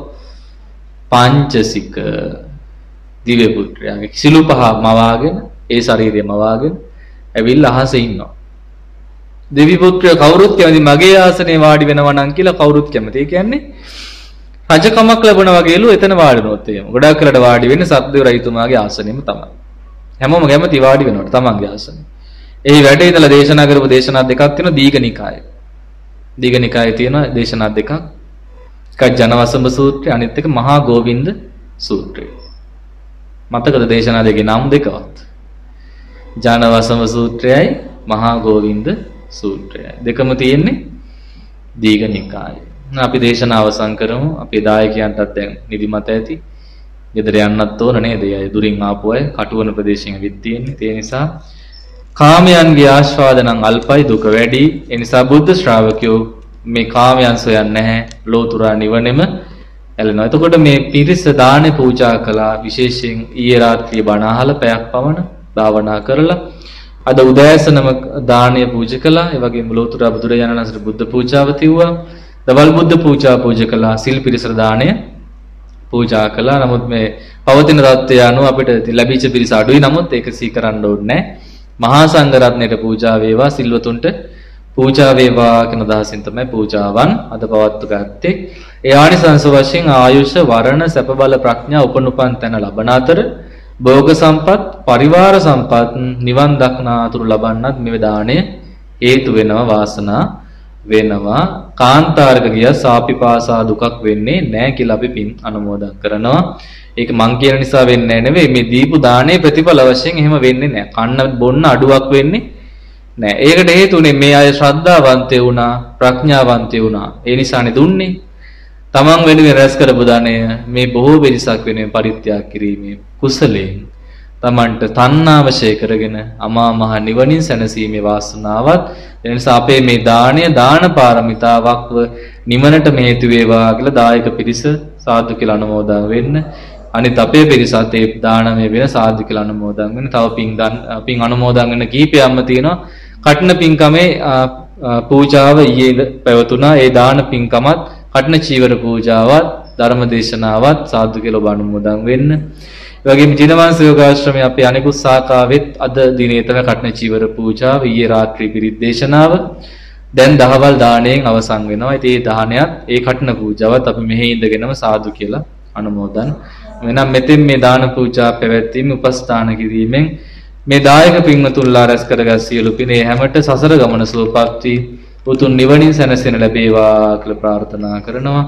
පංචසික දිව්‍ය පුත්‍රයාගේ සිළු පහ මවාගෙන ඒ ශරීරය මවාගෙන ඇවිල්ලා අහසේ ඉන්නවා. දෙවි පුත්‍රය කවුරුත් කැමති මගේ ආසනේ වාඩි වෙනවා නම් කියලා කවුරුත් කැමති. ඒ කියන්නේ රජකමක් ලැබුණා වගේලු එතන වාඩි වුණොත් එහෙම. ගොඩක් කලට වාඩි වෙන්නේ සත්දේව රජතුමාගේ ආසනෙම තමයි. හැමෝම කැමති වාඩි වෙනවට තමන්ගේ ආසනේ. එහි වැඩ ඉඳලා දේශනා කරපු දේශනා දෙකක් තියෙනවා දීඝනිකාය. දීඝනිකායේ තියෙන දේශනා දෙකක්. එකක් ජනවසඹ සූත්‍රය අනිත් එක මහා ගෝවින්ද සූත්‍රය. මතකද දේශනා දෙකේ නම් දෙකවත්? ජනවසම සූත්‍රයයි මහා ගෝවින්ද සූත්‍රයයි. දෙකම තියෙන්නේ දීඝනිකායේ. අපි දේශනාව අවසන් කරමු. අපේ දායකයන්ටත් දැන් නිදිමත ඇති. ගෙදර යන්නත් ඕන නේද? අය දුරින් ආපු අය කටුවන ප්‍රදේශයෙන් විත් තියෙන්නේ. ඒ නිසා කාමයන්ගේ ආස්වාදනං අල්පයි දුක වැඩි. ඒ නිසා බුද්ධ ශ්‍රාවකයෝ මේ කාමයන් සොයන්නේ නැහැ. ලෝතුරා නිවනෙම ඇලෙනවා. එතකොට මේ පිරිස දානේ පූජා කළා විශේෂයෙන් ඊයේ රාත්‍රියේ බණ අහලා පැයක් පමණ භාවනා කරලා අද උදෑසනම දානය පූජ කළා. ඒ වගේම ලෝතර බුදුරජාණන් වහන්සේට බුද්ධ පූජාව තිව්වා. දවල් බුද්ධ පූජා පූජ කළා. සිල් පිරිසර දානය පූජා කළා. නමුත් මේ පවතින தත්ත්වය අනුව අපිට ලැබිච්ච පිරිස අඩුයි. නමුත් ඒක සීකරන්න ඕනේ මහා සංඝරත්නයට පූජා වේවා සිල්වතුන්ට පූජා වේවා කියන අදහසින් තමයි පූජාවන් අද පවත්ව ගත්තේ. ඒ ආනිසංස වශයෙන් ආයුෂ වරණ සැප බල ප්‍රඥා උපනුපන් තැන ලබන අතර භෝග සම්පත් පරිවාර සම්පත් නිවන් දක්නා අතුරු ලබන්නත් මෙව දාණය හේතු වෙනවා වාසනා වෙනවා. කාන්තාරක ගිය සාපිපාසා දුකක් වෙන්නේ නැහැ කියලා අපි පින් අනුමෝදන් කරනවා. ඒක මං කියන නිසා වෙන්නේ නෙවෙයි. මේ දීපු දාණය ප්‍රතිඵල වශයෙන් එහෙම වෙන්නේ නැහැ කන්න බොන්න අඩුවක් වෙන්නේ නැහැ ඒකට හේතුනේ මේ අය ශ්‍රද්ධාවන්තය වුණා ප්‍රඥාවන්තය වුණා. ඒ නිසානේ දුන්නේ. තමන් වෙනුවෙන් රැස් කරපු ධනය මේ බොහෝ පිරිසක් වෙනුවෙන් පරිත්‍යාග කිරීමේ කුසලයෙන් තමන්ට තණ්හාව ෂේ කරගෙන අමා මහ නිවනින් සැනසීමේ වාසනාවත් එනිසා අපේ මේ දාණය දාන පාරමිතාවක්ව නිවනට හේතු වේවා කියලා දායක පිරිස සාදු කියලා අනුමෝදන් වෙන්න. අනිත් අපේ පිරිසත් ඒ දානමය වෙන සාදු කියලා අනුමෝදන් වෙන්න. තව පින් දන් පින් අනුමෝදන් වෙන කීපයක්ම තියෙනවා. කටන පින්කමේ පූජාව ඊයේ පැවතුණා. ඒ දාන පින්කමත් කටන චීවර පූජාවත් ධර්ම දේශනාවත් සාදු කියලා ඔබ අනුමෝදන් වෙන්න. ඒ වගේම ජිනවංශ යෝගාශ්‍රමයේ අපේ අනිකුත් ශාඛාවෙත් අද දිනේ තමයි කටන චීවර පූජාව ඊයේ රාත්‍රී පිරිත් දේශනාව දැන් දහවල් දාණයෙන් අවසන් වෙනවා. ඉතින් මේ දානයත් ඒ කටන පූජාවත් අපි මෙහි ඉඳගෙනම සාදු කියලා අනුමෝදන්. එනම් මෙතෙන් මේ දාන පූජා පැවැත්වීම උපස්ථාන කිරීමෙන් මේ දායක පින්වතුන්ලා රැස් කරගත් සියලු පින් ඒ හැමට සසර ගමන සුවපත් වී උතුම් නිවනින් සැනසෙන ලැබේවා කියලා ප්‍රාර්ථනා කරනවා.